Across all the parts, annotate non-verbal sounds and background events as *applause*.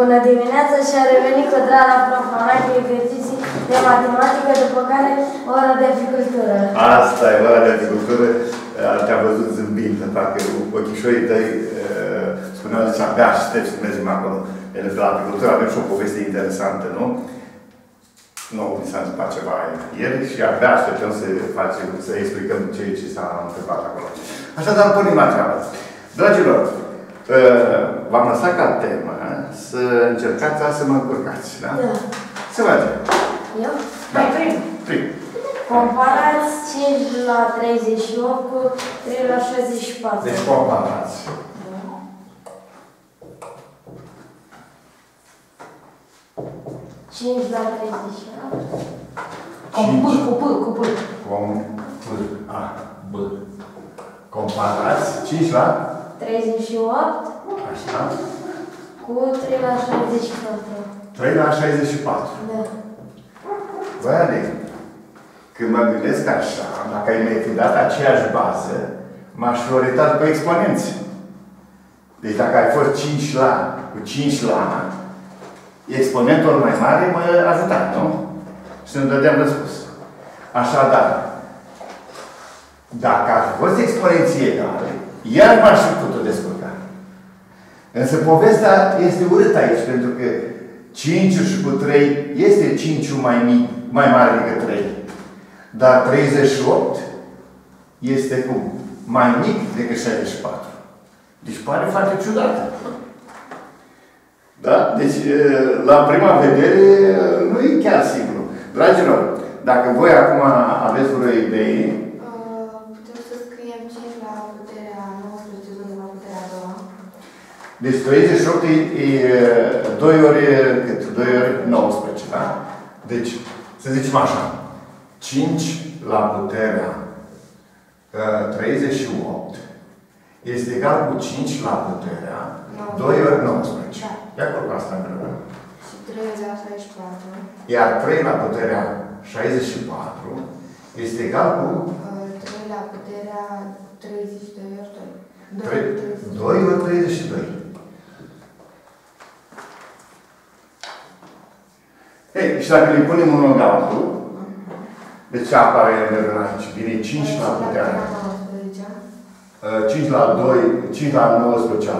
Bună dimineața și a revenit Cădrala Profanai cu exerciții de matematică, după care ora de agricultură. Asta e ora de agricultură. Te-am văzut zâmbind, parcă ochișorii tăi uh, spuneau, zice, abia aștept să mergem acolo. Pentru că la agricultură avem și o poveste interesantă, nu? Nu, mi s-a întâmplat ceva ieri și abia așteptăm să facem, să explicăm ce, ce s-a întâmplat acolo. Așadar, pornim la treabă. Dragilor, uh, v-am lăsat ca temă să încercați să mă încurcați, da? Da. Să mergem. Eu? Da. Hai, prim. Prim. Comparați 5 la 38 cu 3 la 64. Deci comparați. Da. Cinci la 38. Cu P, cu P, cu P. Com, P, A, B. Comparați 5 la 38 așa, cu 3 la 64. 3 la 64. Da. Băi, Alex, când mă gândesc așa, dacă ai mai fi dat aceeași bază, m-aș fi orientat pe exponenți. Deci dacă ai fost 5 la cu 5 la, exponentul mai mare mă ajuta, nu? Și îmi dădeam răspuns. Așadar, dacă ar fi fost exponenții egale, iar m-aș fi putut descurca. Însă povestea este urâtă aici, pentru că 5 și cu 3 este 5 mai mic, mai mare decât 3. Dar 38 este cum? Mai mic decât 64. Deci pare foarte ciudată. Da? Deci, la prima vedere, nu e chiar simplu. Dragilor, dacă voi acum aveți vreo idee, Uh, Putem să scriem 5 la puterea 19 zonă la puterea a doua. Deci 38 e, e 2 ori, cât? 2 ori 19, da? Deci, să zicem așa, 5 la puterea uh, 38 este egal cu 5 la puterea 2 ori 19. Da. Ia cu asta împreună. Și 3 la 64. Iar 3 la puterea 64 este egal cu Uh, 3 la puterea 32 ori 2. 3, 2 2 ori 32. Ei, și dacă le punem unul la altul, de ce apare în aici? Vine 5 la puterea. 19. uh, 5 la 2, 5 la 19,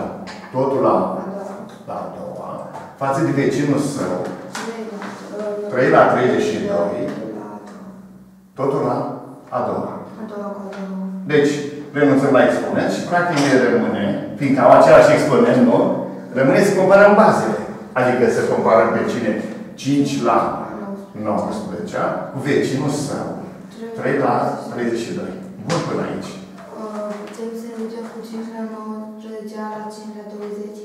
totul la, A doua. la a doua, față de vecinul său, 3 la 3 la 32, la a doua. totul la a doua. A doua cu a doua. Deci, renunțăm la exponent și practic ne rămâne, fiindcă au același exponent, nu? Rămâne să comparăm bazele. Adică să comparăm pe cine 5 la 19 cu vecinul său. 3 la 32. Bun până aici. Uh, Putem să mergem cu 5 la 19 la 5 la 20.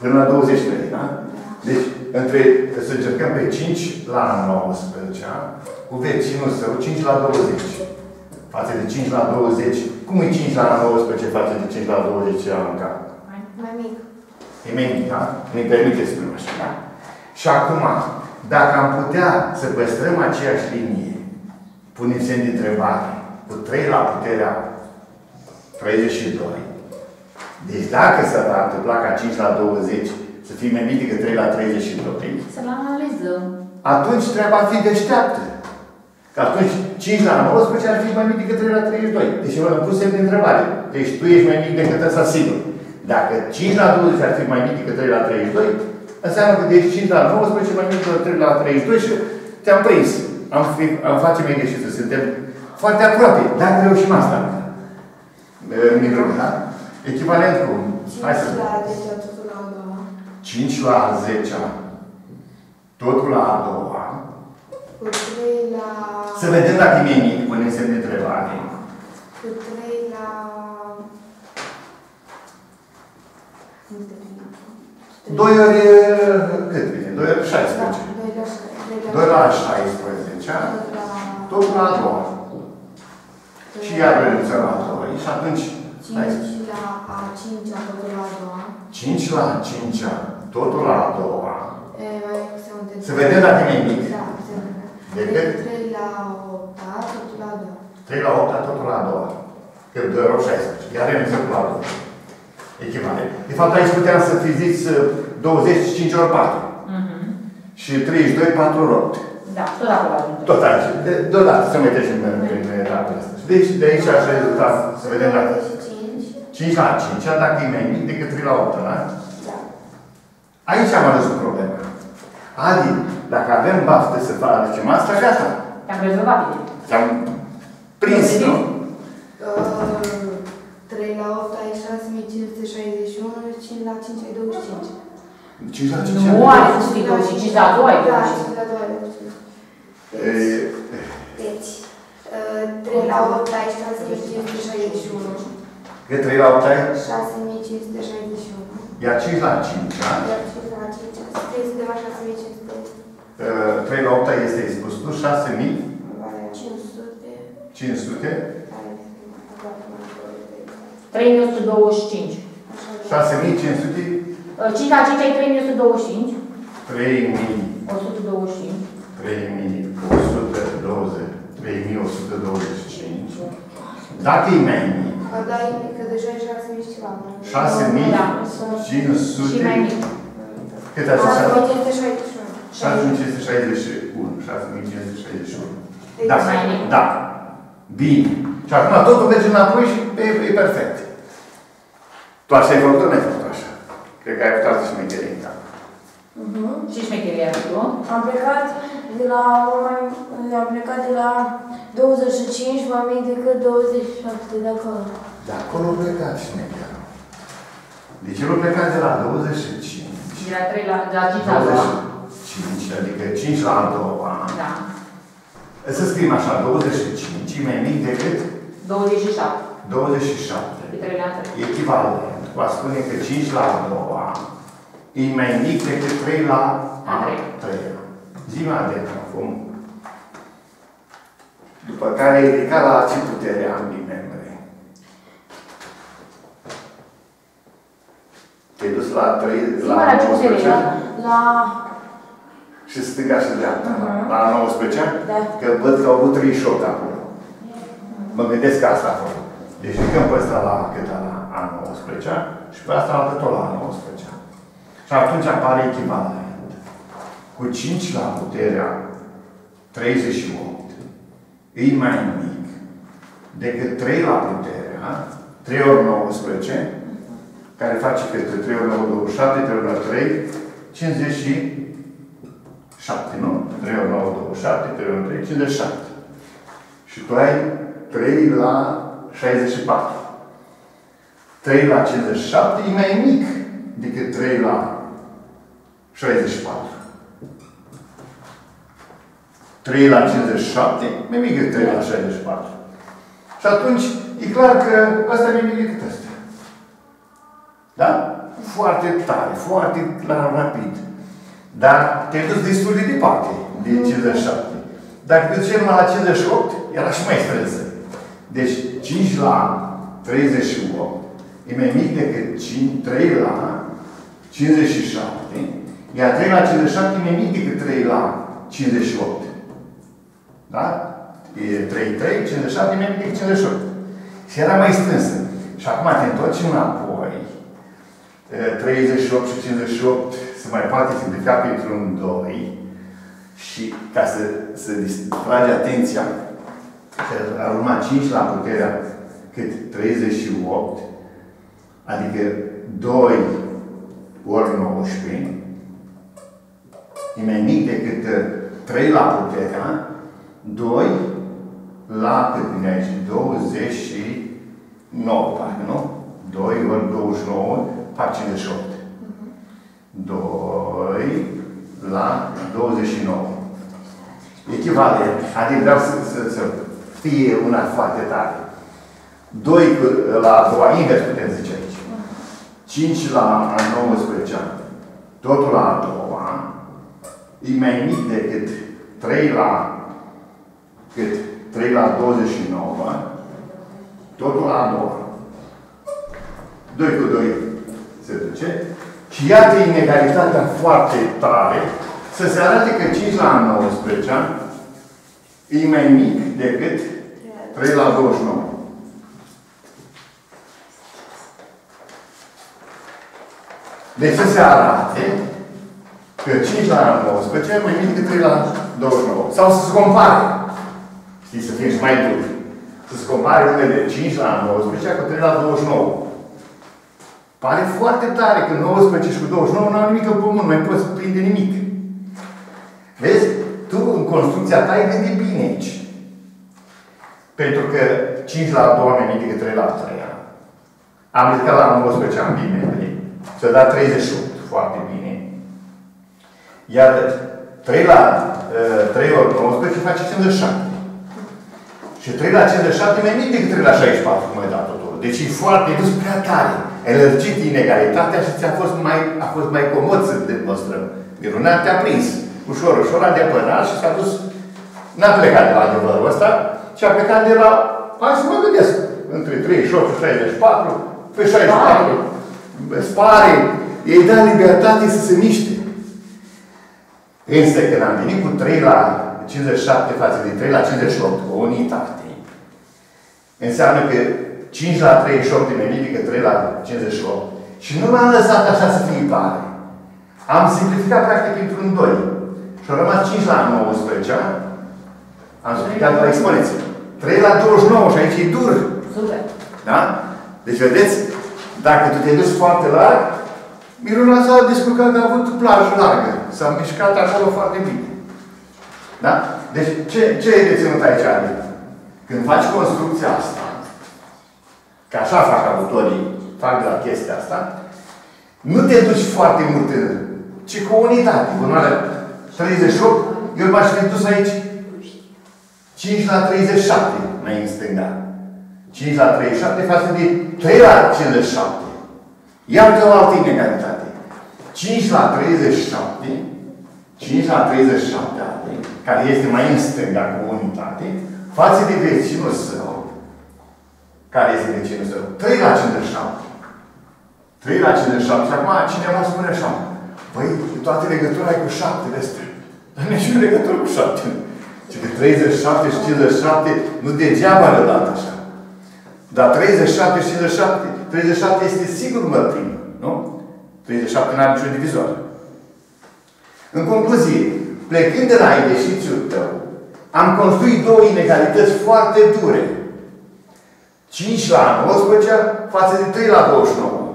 Până la 23, da? Da. Deci, între, să încercăm pe 5 la 19 cu vecinul său 5 la 20. Față de 5 la 20. Cum e 5 la 19 față de 5 la 20 am în cap? Mai mic. E mai mic, da? Nu-i permite să spunem așa, da? Și acum, dacă am putea să păstrăm aceeași linie, punem semn de întrebare, cu 3 la puterea 32, deci dacă s-ar întâmpla ca 5 la 20 să fie mai mic decât 3 la 32, Să-l analizăm. atunci treaba ar fi deșteaptă. Că atunci 5 la 19 ar fi mai mic decât 3 la 32. Deci eu am pus semn de întrebare. Deci tu ești mai mic decât ăsta sigur. Dacă 5 la 20 ar fi mai mic decât 3 la 32, înseamnă că de 5 la 19 mai mic decât 3 la 32 și te-am prins. Am, fi, am face mai greșită. Suntem foarte aproape. Dacă reușim asta. Nivelul, da? Echivalent cu... 5 Hai să la 10 totul la a doua. 5 la 10 totul la a doua. Cu 3 la... Să vedem dacă e mai mic, punem semn de întrebare. Cu 3 la... Nu știu bine. 2 ori, cât vine? 2 ori 16. Da, 2 la 2 la 16, tot la a doua. Și iar renunțăm la 2 și atunci, hai să 5 la a 5 totul la a doua. 5 la 5 totul la a doua. E, mai este un de Să vedem dacă e mai mic. Da, se vede. Decât? 3 la 8 totul la a doua. 3 la 8 totul la a doua. Că 2 ori 16. Iar renunțăm la a doua echivalent. De fapt, aici puteam să fi zis uh, 25 ori 4. Mm -hmm. Și 32, 4 ori 8. Da, tot acolo ajungem. Tot aici. De, deodată se metește în, în etapa asta. Deci, de aici aș rezulta, să vedem dacă... 5 la 5, da, dacă e mai mic decât 3 la 8, da? da? Aici am adus un problemă. Adi, dacă avem baftă să facem deci asta, gata. Te-am rezolvat. Te-am prins, nu? la 5 ai 25. 5 la 5 Nu ai fost 25, la 2 ai 25. Da, 5 la 2 ai 25. Deci, 3 la 8 ai 6561. Cât 3 la 8 ai? 6561. Iar 5 la 5, da? Iar 5 la 5, scris undeva 6500. 3 la 8 este expus tu, 6000? 500. 500? 3125. 6500? 5 la 5 ai 3125. 3125. 3120. 3125. Dacă e mai mic. Da, că deja e 6000 6500. Și mai mic. Cât a zis? 6561. 6561. Da, da. Bine. Și acum totul merge înapoi și e, e perfect. Tu așa ai făcut-o, n-ai făcut așa? Cred că ai făcut altă șmecherie da. mhm. în cap. Uh -huh. Ce șmecherie ai făcut? Am plecat de la, am plecat de la 25 mai mic decât 27 de acolo. De acolo plecat șmecherul. Deci eu plecat de la 25. De la 3 la, de la 5 la 25, adică 5 la a doua. Adică da. Să scriem așa, 25 e mai mic decât? 27. 27. E 3 la 3. Echivalent va spune că 5 la 9 e mai mic decât 3 la a 3. Zi mai atent acum. După care e ridicat la ce putere ambii membre. Te-ai dus la 3, Zi la 19? La, la... Și stânga și dreapta. Uh -huh. La 19? Da. Că văd că au avut 38 acolo. Mă gândesc că asta a fost. Deci când pe ăsta la cât la anul 19 și pe asta arată tot la anul 19 Și atunci apare echivalent cu 5 la puterea 38 e mai mic decât 3 la puterea 3 ori 19 care face peste 3 ori 9, 27, 3 ori 3, 57, nu? 3 ori 9, 27, 3 ori 3, 57. Și tu ai 3 la 64. 3 la 57 e mai mic decât 3 la 64. 3 la 57 mai mic decât 3 la 64. Și atunci, e clar că ăsta e mai mic decât ăsta. Da? Foarte tare, foarte clar, rapid. Dar te-ai dus destul de departe de 57. Dacă te ducem la 58, era și mai strânsă. Deci 5 la 38 e mai mic decât 5, 3 la 57, iar 3 la 57 e mai mic decât 3 la 58. Da? E 3, 3, 57 e mai mic decât 58. Și era mai strânsă. Și acum te întorci înapoi. 38 și 58 se mai poate simplifica printr-un 2. Și ca să, să distrage atenția, ar urma 5 la puterea cât? 38 adică 2 ori 19, e mai mic decât uh, 3 la puterea, 2 la cât din aici, 29, parcă nu? 2 ori 29, fac 58. 2 la 29. Echivalent, adică vreau să, să, să fie una foarte tare. 2 la a invers putem zice aici. 5 la a 19 ani, totul la a doua, e mai mic decât 3 la, cât 3 la 29, totul la a doua. 2 cu 2 se duce. Și iată inegalitatea foarte tare, să se arate că 5 la 19 ani e mai mic decât 3 la 29. Deci să se arate că 5 la 19 e mai mic decât 3 la 29. Sau să se compare. Știi, să fie și mai dur. Să se compare unele de 5 la 19 cu 3 la 29. Pare foarte tare că 19 și cu 29 nu au nimic în comun, nu mai poți prinde nimic. Vezi? Tu, în construcția ta, ai gândit bine aici. Pentru că 5 la 2 mai mic decât 3 la 3. Am ridicat la 19 am bine. Și-a dat 38. Foarte bine. Iar 3 la uh, 3 ori 19 face 57. Și 3 la 57 mai mic decât 3 la 64, cum ai dat totul. Deci e foarte dus prea tare. Elergit inegalitatea și ți-a fost mai, a fost mai comod să demonstrăm. Minunat te-a prins. Ușor, ușor a depănat și s-a dus N-a plecat de la adevărul ăsta, ci a plecat de la, hai să mă gândesc, între 38 și 64, pe 64, spare, ei da libertate să se miște. Însă când am venit cu 3 la 57 față de 3 la 58, o unitate, înseamnă că 5 la 38 e mai mic decât 3 la 58. Și nu m-am lăsat așa să fie pare. Am simplificat practic într-un 2. Și au rămas 5 la 19, am simplificat la exponență. 3 la 29 și aici e dur. Super. Da? Deci vedeți, dacă tu te duci foarte larg, Miruna s-a descurcat că a avut plajă largă. S-a mișcat acolo foarte bine. Da? Deci ce, ce e de ținut aici, Adi? Când faci construcția asta, că așa fac autorii, fac de la chestia asta, nu te duci foarte mult în ci cu unitate. Bunoare 38, eu m-aș fi dus aici 5 la 37, mai în stânga. 5 la 37 față de 3 la 57. Iată o altă inegalitate. 5 la 37, 5 la 37, care este mai în stânga cu unitate, față de vecinul său, care este vecinul său, 3 la 57. 3 la 57. Și acum cineva spune așa, Păi, toate legătura e cu 7 de astea. Dar *laughs* nici legătură cu 7. Și că 37 și 57 nu degeaba le dat așa. Dar 37 și 57, 37 este sigur mărtimă, nu? 37 nu are niciun divizor. În concluzie, plecând de la exercițiul tău, am construit două inegalități foarte dure. 5 la 19 față de 3 la 29.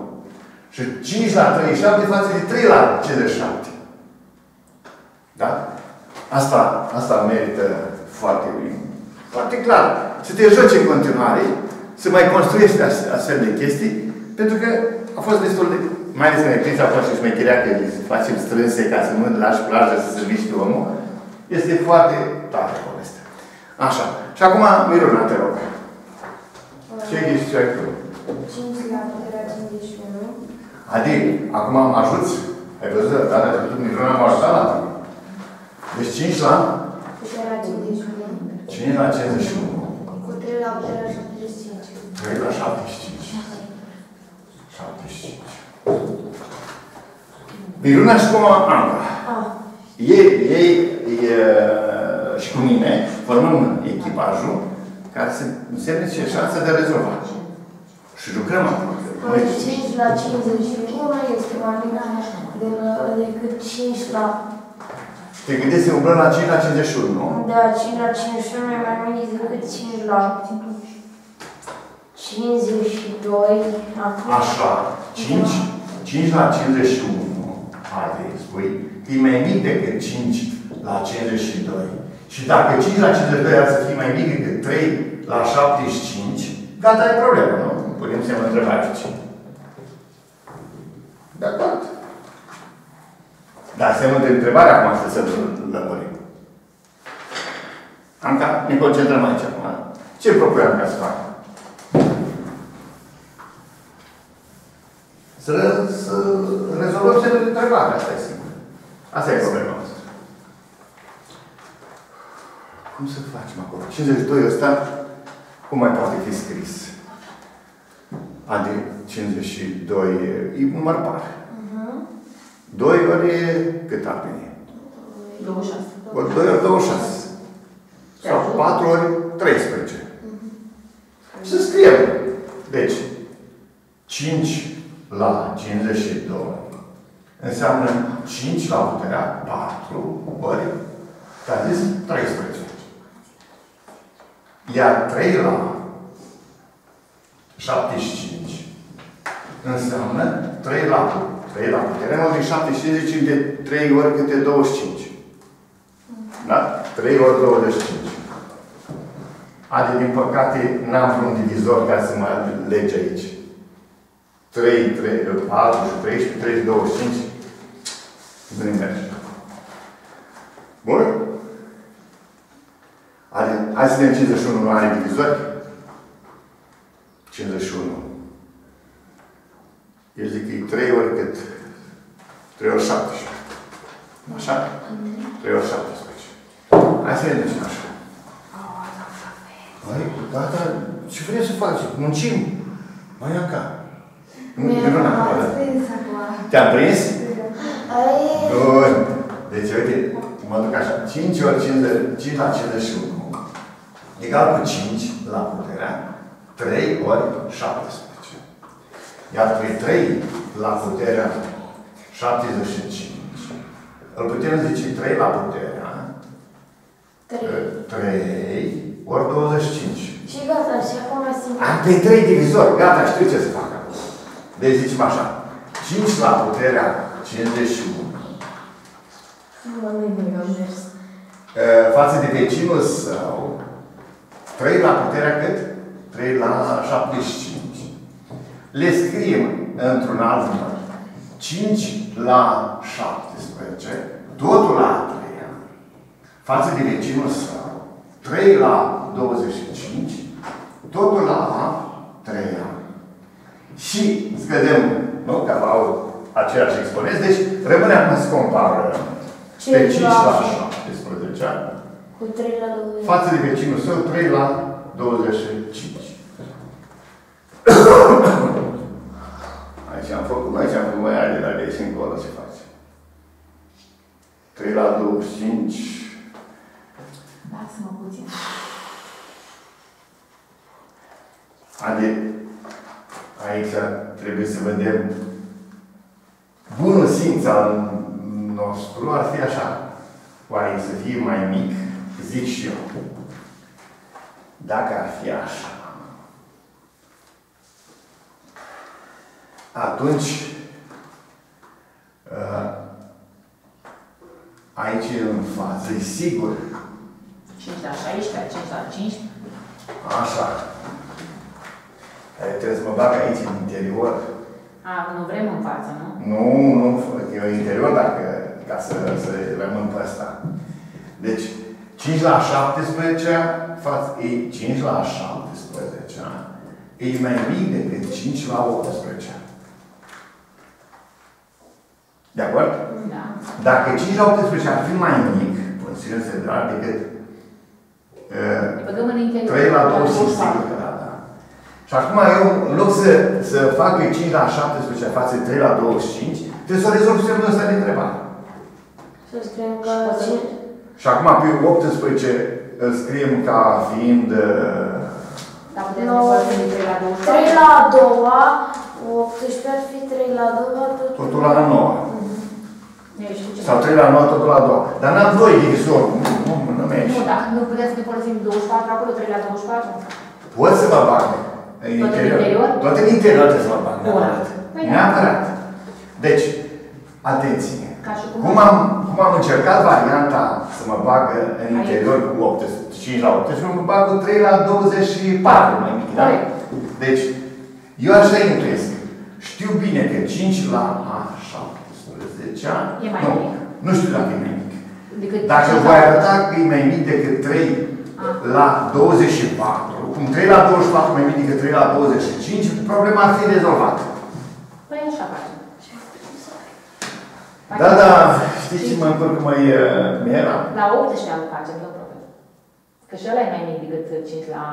Și 5 la 37 față de 3 la 57. Da? Asta, asta merită foarte bine. Foarte clar. Să te joci în continuare, să mai construiești astfel de chestii, pentru că a fost destul de... Mai ales când ai prins a fost și șmecherea că îi facem strânse ca să nu lași plajă să se miște omul. Este foarte tare povestea. Așa. Și acum, Miruna, te rog. Ce ghiși ce ai tu? 5 la puterea 51. Adi, acum am ajuți. Ai văzut data trecută, Miruna m-a ajutat la tine. Deci 5 la? Puterea 51. 5 la 51. Cu 3 la puterea 75. 3 la 75. 75. Miruna și cum Anca. Ah, Ei, ei, ei și cu mine formăm echipajul care să însemne ce șansă de a rezolva. Și lucrăm acum. păi 5 la 51 este mai mic de la- decât 5 la... Te gândești să umblăm la 5 la 51, nu? Da, 5 la 51 e mai mic decât 5 la 52. Acum, Așa. 5, 5 la 51. Haide, spui. E mai mic decât 5 la 52. Și dacă 5 la 52 ar să fie mai mic decât 3 la 75, gata, e problemă, nu? Punem semnul întrebare aici. De acord. Dar semnul de întrebare acum să se lămurim. Anca, ne concentrăm aici acum. Ce propui Anca să facă? Să, să rezolvăm semnul de întrebare, asta e sigur. Asta e problema noastră. Cum să facem acolo? 52 ăsta, cum mai poate fi scris? Adică 52 e un număr par. 2 ori cât ar veni? 26. Ori 2 ori 26. Sau 4 ori 13. Să scriem. Deci, 5 la 52 înseamnă 5 la puterea 4 ori, te-a zis 13. Iar 3 la 75 înseamnă 3 la 3 la puterea ori 75 de 3 ori câte 25. Da? 3 ori 25. Adică, din păcate, n-am vreun divizor ca să mă lege aici. 3, 3, 4 și 13, 3 25. Nu ne merge. Bun? Adică, hai să vedem 51 nu are divizori. 51. Eu zic că e 3 ori cât? 3 ori 17. Așa? 3 ori 17. Hai să vedem și așa. Mai, gata, ce vrei să faci? Muncim. Mai încă. Nu, nu, nu, Te-am prins? Ai, Bun. Deci, uite, mă duc așa. 5 ori 50, 5 la 51 egal cu 5 la puterea 3 ori 17. Iar pe 3 la puterea 75 îl putem zice 3 la puterea 3 ori 25. Și gata, și acum simt. Am pe 3 divizori, gata, știu ce să fac acum. Deci zicem așa, 5 la puterea 51 Nu, nu, nu, am mers. uh, față de vecinul său, 3 la puterea cât? 3 la 75. Le scriem într-un alt număr. 5 la 17, totul la a treia, față de vecinul său, 3 la 25, totul la a treia. Și scădem, nu? Că au aceeași exponență, deci rămâne acum să compară pe 5 5 la la 17 Cu 3 la 20. față de vecinul său, 3 la 25. Aici am făcut, aici am făcut mai are, dar de aici încolo ce face. 3 la 25, Lasă-mă puțin. adică aici trebuie să vedem bunul simț al nostru ar fi așa. Oare să fie mai mic? Zic și eu. Dacă ar fi așa, atunci uh, aici în față, e sigur, 5 la 16, 5 la 15. așa. Care trebuie să mă bag aici în interior. A, nu vrem în față, nu? Nu, nu, eu interior dacă, ca să, să rămân pe ăsta. Deci, 5 la 17 față, e 5 la 17 e mai mic decât 5 la 18. De acord? Da. Dacă 5 la 18 ar fi mai mic, Consiliul Federal, decât uh, Ne băgăm în interior. 3 la La 25, sigur că da, da. Și acum eu, în loc să, să fac pe 5 la 17 față de 3 la 25, trebuie să rezolv semnul ăsta de întrebare. Să scriem că Și poți să- 5. Și acum pe 18 îl scriem ca fiind uh, Dar putem Nu. să facem de 3 la 24? 3 la a doua, 18 ar fi 3 la a doua, totul. totul la 9. Eu știu ce Sau 3 la 9, totul la 2. Dar n-am 2 divisori. Nu, nu, nu merge. Nu, dacă nu putem să ne folosim 24 acolo, 3 la 24? Pot să mă bag în Tot în interior. interior? Tot în interior trebuie să mă bag. Bun. Neapărat. Păi da. Neapărat. Deci, atenție. Ca și cum... Cum am, cum am încercat varianta să mă bagă în interior cu 18, 5 la 18, mă bag cu 3 la 24, mai mic, da? Corect. Deci, eu așa intuiesc. Știu bine că 5 la a 17 E mai nu, mic. Nu știu dacă e mai mic. Decât Dacă 5 la voi arăta că e mai mic decât 3 Ah. La 24, cum 3 la 24 mai mic decât 3 la 25, problema ar fi rezolvată. Păi așa facem. Da, da, știți ce mă încurc mai uh, Miera? La 18 am facem, nu problemă. Că și ăla e mai mic decât 5 la...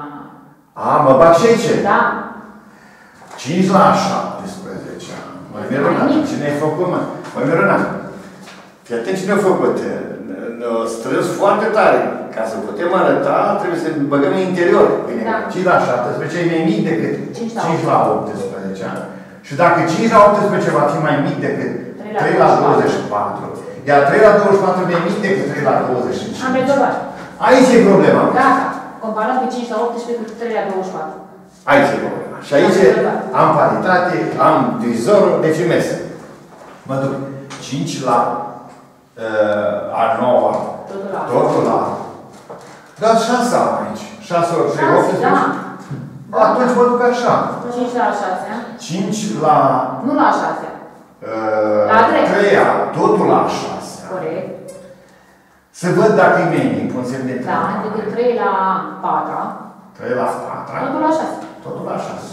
A, mă bag și aici. Da. 5 la 17. Mă Miruna, cine ai făcut, mă? Mă Miruna, fii atent cine a făcut. Ne-a strâns foarte tare. Ca să putem arăta, trebuie să băgăm în interior. Bine, Da. 5 la 17 e mai mic decât 5 la 5 la 18. Și dacă 5 la 18 va fi mai mic decât 3 3 la 24. Iar 3 la 24 e mai mic decât 3 la 25. Am rezolvat. Aici e problema. Gata. Comparăm pe 5 la 18 cu 3 la 24. Aici e problema. Și aici am paritate, am divizorul, deci imense. Mă duc 5 la uh, a 9 Totul la totul la dar 6 am aici. 6 ori 3, 18. Da. Atunci mă duc așa. 5 la 6. 5 la Nu la 6. uh, La trei. 3 totul la 6. Corect. Să văd dacă e meniu, pun semn de Da, decât 3 la 4. 3 la 4. Totul la 6. Totul la 6.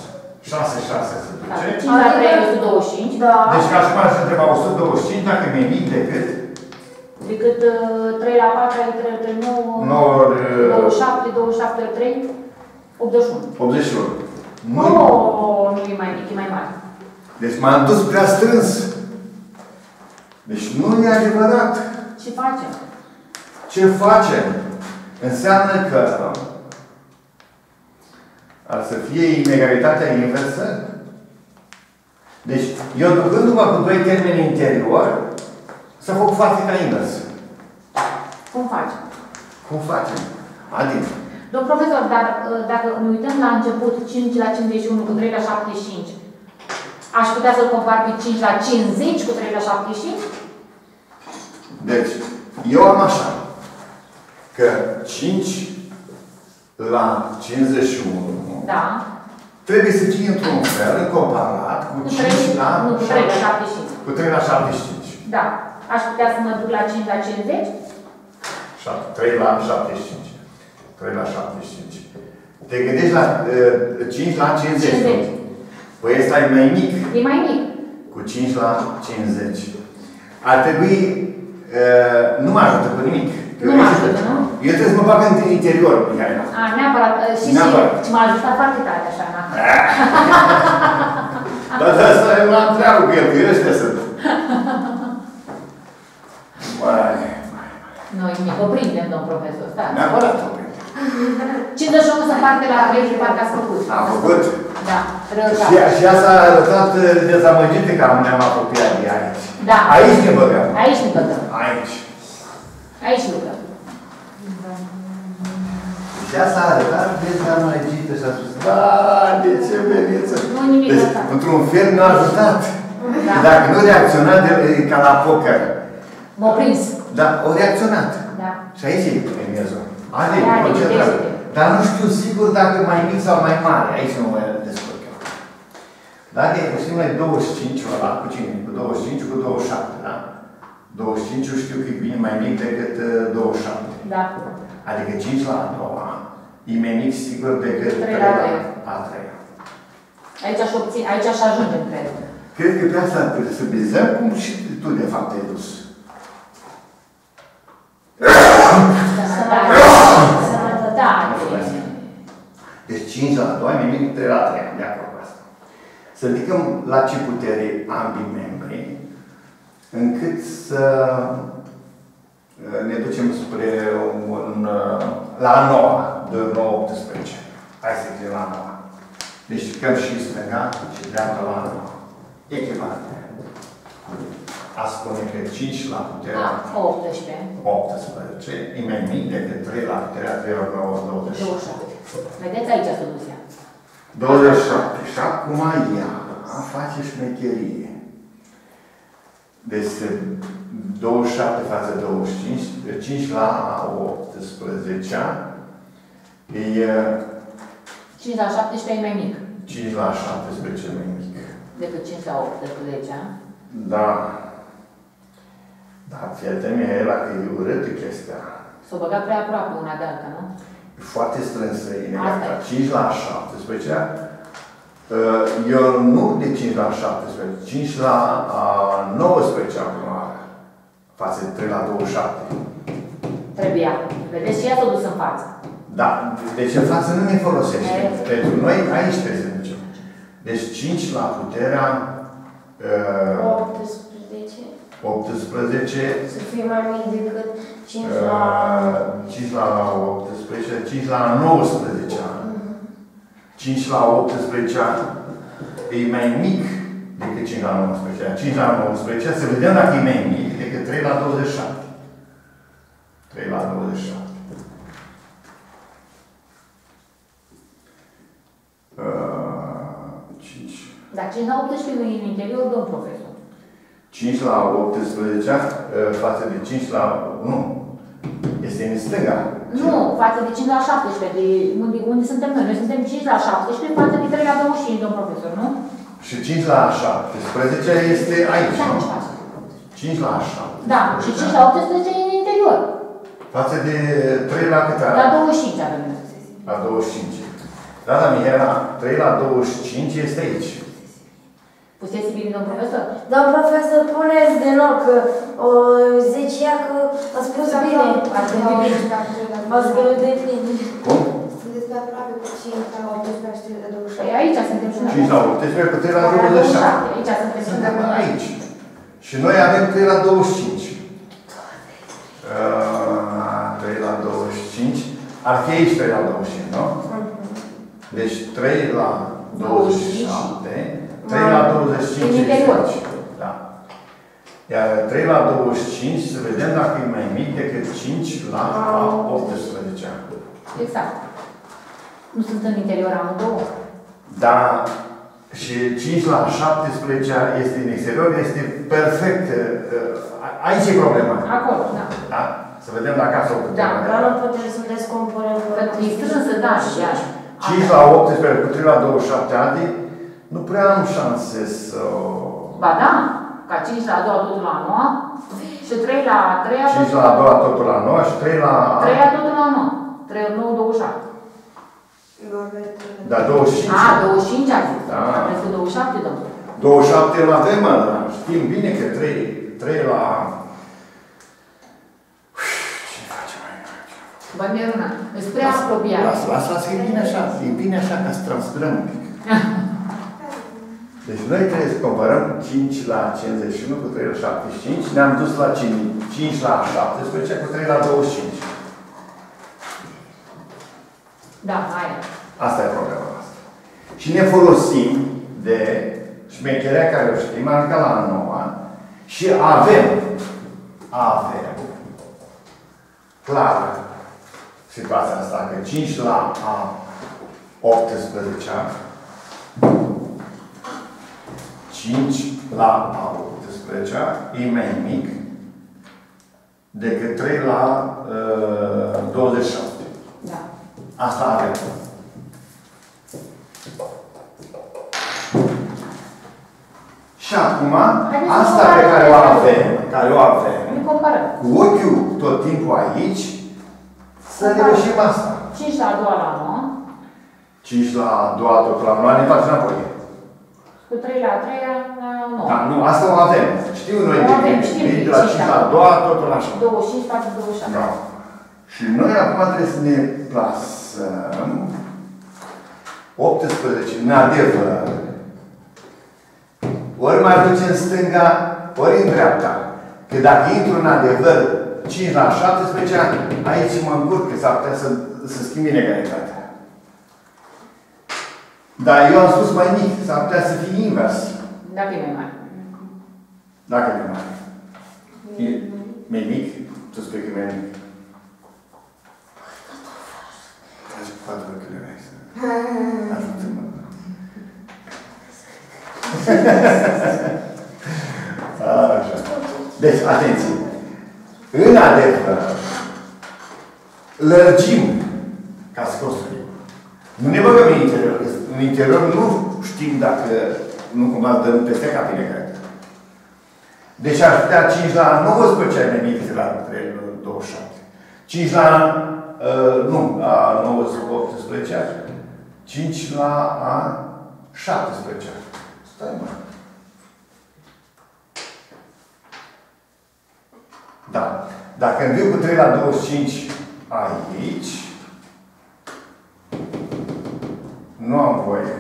6, 6 se Da. duce. 5 la 3 este 25. Da. Deci ca și cum aș întreba 125, dacă e mai mic decât Decât uh, 3 la 4 ai 3 ori 9. 9 ori uh, 27, 27 ori 3. 81. 81. Nu. Nu, nu e mai mic, e mai mare. Deci m-am dus prea strâns. Deci nu e adevărat. Ce facem? Ce facem? Înseamnă că ar să fie inegalitatea inversă. Deci, eu ducându-mă cu doi termeni interior, să fac față ca invers. Cum facem? Cum facem? Adică, Domnul profesor, dar uh, dacă ne uităm la început 5 la 51 cu 3 la 75, aș putea să-l compar pe 5 la 50 cu 3 la 75? Deci, eu am așa, că 5 la 51 Da. trebuie să fie într-un fel comparat cu Cu 5 3, la, nu, cu 3 la 75. cu 3 la 75. Da. Aș putea să mă duc la 5 la 50? 3 la 75. 3 la 75. Te gândești la uh, 5 la 50. 50. Păi ăsta e mai mic. E mai mic. Cu 5 la 50. Ar trebui, uh, nu mă ajută cu nimic. Nu mă ajută, nu? Eu trebuie să mă bag în interior, Mihaela. A, neapărat. uh, Și, Neapărat. și m-a ajutat foarte tare așa, na. Dar de asta eu m-am treabă cu el, că eu ăștia sunt. Mai, Noi ne oprindem, domn profesor, stați. neapărat o prind. 51 se parte la 3 și parcă ați făcut. Am făcut. Da, Și, răutate. și asta a arătat uh, dezamăgit că am ne-am apropiat de aici. Da. Aici ne băgăm. Aici ne băgăm. Aici. Aici lucrăm. Și asta a arătat dezamăgită și a spus, da, de ce veniți? Nu nimic Deci, ăsta. într-un fel, n-a ajutat. Da. Dacă nu reacționa, de, e ca la poker. M-a prins. Da, o reacționat. Da. Și aici e premiezul. Ade, Aia, concentrat. depinde. Dar nu știu sigur dacă mai mic sau mai mare. Aici nu mă descurc eu. Dacă e posibil mai 25 ăla, cu cine? Cu 25, cu 27, da? 25 știu că e bine mai mic decât uh, 27. Da. Adică 5 la a doua e mai mic sigur decât 3 la trei. a treia. Aici aș obține, aici aș ajunge, cred. Cred că pe asta trebuie să bizăm cum și tu de fapt ai dus. Sănătate. Sănătate. Deci 5 la 2 mai mic 3 la 3, de acord cu asta. Să ridicăm la ce putere ambii membri, încât să uh, ne ducem spre un, uh, la 9, de 9 18. Hai să zicem la 9. Deci ridicăm și stânga și dreapta la 9. Echivalent. A spune că 5 la puterea Da, 18. 18 e mai mic decât 3 la puterea 3 ori 9, 27. 27. Vedeți aici soluția. 27. Și acum ea face șmecherie. Deci 27 față de 25, de 5 la 18 e 5 la 17 e mai mic 5 la 17 mai mic. decât 5 la 18. Da. Da, fii Mihaela, că e urâtă chestia. S-o băgat prea aproape una de alta, nu? E foarte strânsă Asta inegalitatea. e. 5 la 17. uh, Eu nu de 5 la 17, 5 la uh, 19 acum, față de 3 la 27. Trebuia. Vedeți și ea s-a dus în față. Da, deci în față nu ne folosește. E. Pentru noi aici trebuie să ducem. Deci 5 la puterea uh, 18. 18, Să fie mai mic decât 5 la... uh, 5 la 18, 5 la 19 ani. 5 la 18 ani e mai mic decât 5 la 19. 5 la 19, să vedem dacă e mai mic decât 3 la 27. 3 la 27. Uh, 5. Dar 5 la 18 nu e în interior, domn profesor. 5 la 18 uh, față de 5 la... Nu. Este în stânga. Nu, față de 5 la 17, de unde, unde suntem noi. Noi suntem 5 la 17 față de 3 la 25, domn profesor, nu? Și 5 la 17 este aici, Da, nu? ce faci? 5 la 7. Da, și 5 la 18 e în interior. Față de 3 la câte La 25 avem noi. La 25. Da, da, Mihaela, 3 la 25 este aici. Puteți bine, domn profesor? Domn profesor, puneți de nou că o zicea că a spus bine. Ați gândit bine. V-ați gândit bine. Cum? Sunteți pe aproape cu 5 la 18 și 3 la 27. Păi aici suntem și noi. 5 la 18 cu 3 la 27. Aici suntem și Suntem noi. aici. Și noi avem 3 la 25. Uh, 3 la 25. Ar fi aici 3 la 25, nu? Deci 3 la 27. 3 la 25 În interior. este aici. Da. Iar 3 la 25, să vedem dacă e mai mic decât 5 la 18. Exact. Nu sunt în interior amândouă? Da, și 5 la 17 este în exterior, este perfect. uh, Aici e problema. Acolo, da. Da? Să vedem dacă asta o putem. Da, Dar nu putem să descompunem. Pentru că e strânsă, da, și ea. 5 la 18 cu 3 la 27 ani, nu prea am șanse să... Ba da, ca 5 la a doua totul la a noua și 3 la a treia 5 la a doua totul la 9 și 3 la... 3 la totul la a noua. 3 ori 9, 27. Nu aveți Da, 25. A, 25 a zis. Da. Am crezut 27, domnule. 27 îl avem, mă, dar știm bine că 3, 3 la... Ce facem mai? Bă, Miruna, îți prea apropiat. Lasă, lasă, lasă, e bine așa, e bine așa ca să transpirăm un pic. *laughs* Deci noi trebuie să comparăm 5 la 51 cu 3 la 75. Ne-am dus la 5, 5 la 17 cu 3 la 25. Da, hai. Asta e problema noastră. Și ne folosim de șmecherea care o știm, adică la a noua, și avem, avem, clar, situația asta, că 5 la a 18 5 la a 18 e mai mic decât 3 la uh, 27. Da. Asta avem. Și acum, Haideți să asta pe comparăm. care o avem, care o avem, Ne comparăm. cu ochiul tot timpul aici, să reușim asta. 5 la a doua la a noua, 5 la a doua, tot la noua, ne face înapoi. Cu 3 la a treia la a noua. Da, nu, asta o avem. Știu noi O de avem, bine. știm Vine de de la cinci 5 la la a doua, totul așa. 25 față 27. Da. Și noi acum trebuie să ne plasăm 18 în adevăr. Ori mai duce în stânga, ori în dreapta. Că dacă intru în adevăr 5 la 17, aici mă încurc, că s-ar putea să, să schimbi inegalitatea. Dar eu am spus mai mic, s-ar putea să fie invers. Dacă e mai mare. Dacă e mai mare. E mai mic? Tu spui că e mai mic. Trage patru ochiuri aici. Ajută-mă. *laughs* Așa. Deci, atenție. În adevăr, lărgim ca să construim. Nu ne băgăm în interior. Că În interior nu știm dacă nu cumva dăm peste cap inegalit. Deci ar putea 5 la 19 ai venit la 3, 27. 5 la, uh, nu, la 18, 5 la a 17. Stai mă. Da. Dacă înviu cu 3 la 25 aici, nu am voie.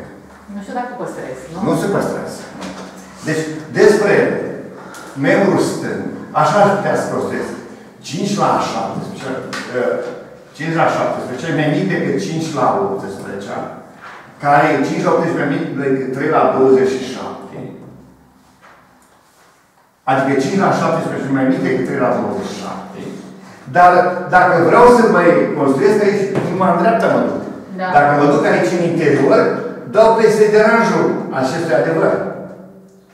Nu știu dacă păstrez, nu? Nu se păstrează. Deci, despre membrul stâng, așa ar putea să prostesc. 5 la 17, uh, 5 la 17 e mai mic decât 5 la 18, care e 5 la 18 mai mic decât 3 la 27. Adică 5 la 17 mai mic decât 3 la 27. Dar dacă vreau să mai construiesc aici, numai în dreapta mă duc. Da. Dacă mă duc aici în interior, dau peste deranjul acestui adevăr.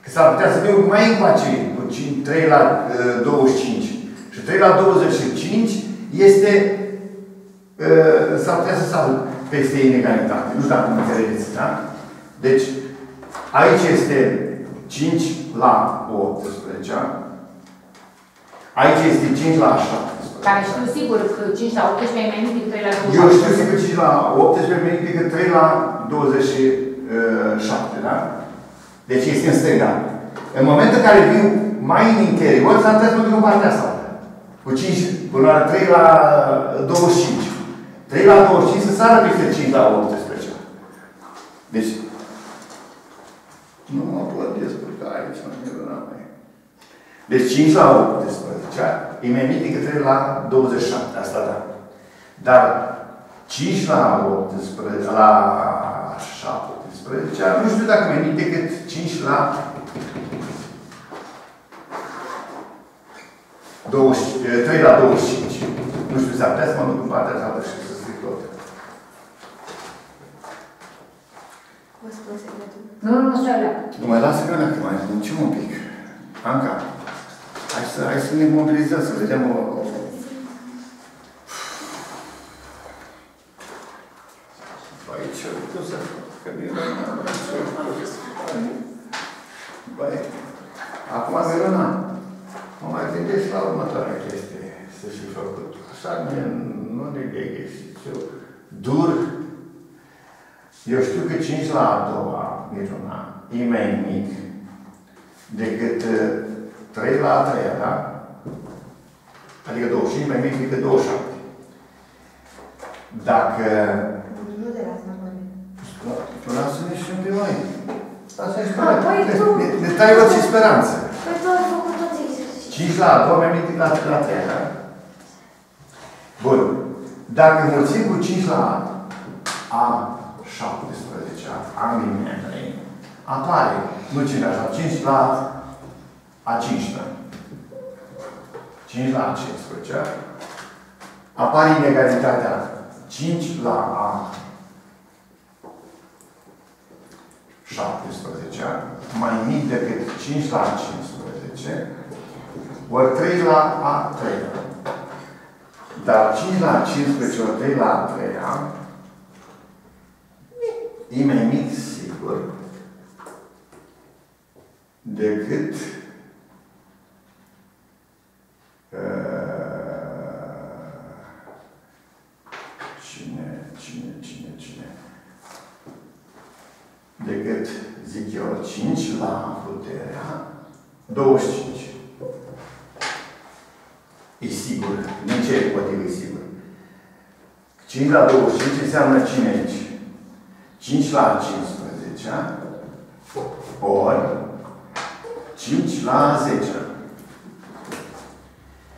Că s-ar putea să fiu mai încoace cu 5, 3 la uh, 25. Și 3 la 25 este uh, s-ar putea să sar peste inegalitate. Nu știu dacă mă înțelegeți, da? Deci, aici este 5 la 18. Aici este 5 la 17. Care știu sigur că 5 la 18 e mai mic decât 3 la 27. Eu știu sigur 5 la 18 mai mic decât 3 la 27, da? Deci este în stânga. În momentul în care viu mai în interior, s-ar putea să mă duc în partea asta. Cu 5, până la 3 la 25. 3 la 25 să sară peste 5 la 18. Deci, nu mă pot descurca aici, nu mi mai. Deci 5 la 18 e mai mic decât 3 la 27, asta da. Dar 5 la 18, la 17, nu știu dacă mai mic decât 5 la 20, 3 la 25. Nu știu, s-ar putea să mă duc în partea cealaltă și să scriu tot. Vă spun secretul. Nu, nu, nu, stai leacă. Nu mai lasă că dacă mai muncim un pic. Anca, hai să, hai să ne mobilizăm, să vedem o... o... Băi, ce lucru să fac? Că nu era neapărat ce Băi, acum, Verona, mă mai gândesc la următoarea chestie, să și făcut. Așa, mie, nu ne găsiți eu. Dur, eu știu că 5 la a doua, Miruna, e mai mic decât uh, 3 la a treia, da? Adică 25 mai mic decât 27. Dacă... Nu de la asta vorbim. Tu lasă-ne și un pic mai. Lasă-ne și Ah, păi ne, tu. ne, ne tai orice speranță. Păi tu ai făcut toți exerciții. 5 la a doua mai mic decât la 3 la a treia, da? Bun. Dacă înmulțim cu 5 la a 17, ambii membri, apare, nu 5 la 5 la a 15. 5 la a 15. Apare inegalitatea 5 la a 17, mai mic decât 5 la a 15, ori 3 la a 3. Dar 5 la 15 ori 3 la a 3 e mai mic, sigur, decât uh, cine, cine, cine, cine, decât, zic eu, 5 la puterea 25. E sigur. Din ce motiv e sigur? 5 la 25 înseamnă cine aici? 5 la 15 ori 5 la 10.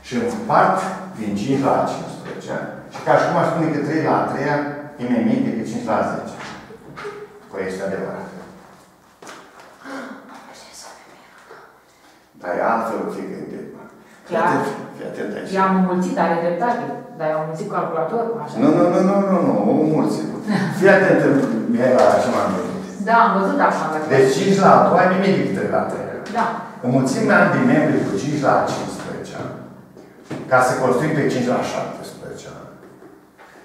Și împart din 5 la 15 și ca și cum aș spune că 3 la 3 e mai mic decât 5 la 10. Păi este adevărat. Dar e altfel fi gândit. Clar. Fii atent aici. I-am înmulțit, are dreptate. Dar i-am înmulțit calculatorul, așa. Nu, nu, nu, nu, nu, nu, o mulți. Fii atent, Mihaela, ce m-am gândit. Da, am văzut așa. dacă- Deci 5 la 2 ai nimic decât 3 la 3. Da. Înmulțim ambii membri cu 5 la 15, ca să construim pe 5 la 17.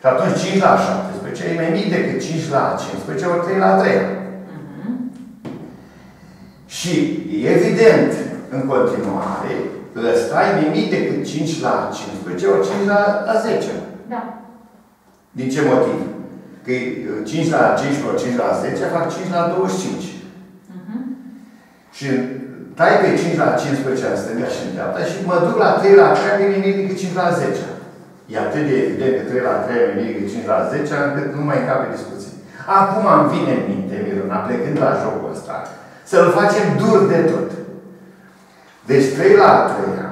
Și atunci 5 la 17 e mai mic decât 5 la 15 ori 3 la 3. Și evident, în continuare, ăsta e nimic decât 5 la 15 ori 5 la, la 10. Da. Din ce motiv? Că e, uh, 5 la 15 ori 5 la 10 fac 5 la 25. Și tai pe 5 la 15 în stânga și în dreapta și mă duc la 3 la 3 e nimic decât 5 la 10. E atât de evident că 3 la 3 e nimic decât 5 la 10 încât nu mai cape discuții. Acum îmi vine în minte, Miruna, plecând la jocul ăsta, să-l facem dur de tot. Deci 3 la 3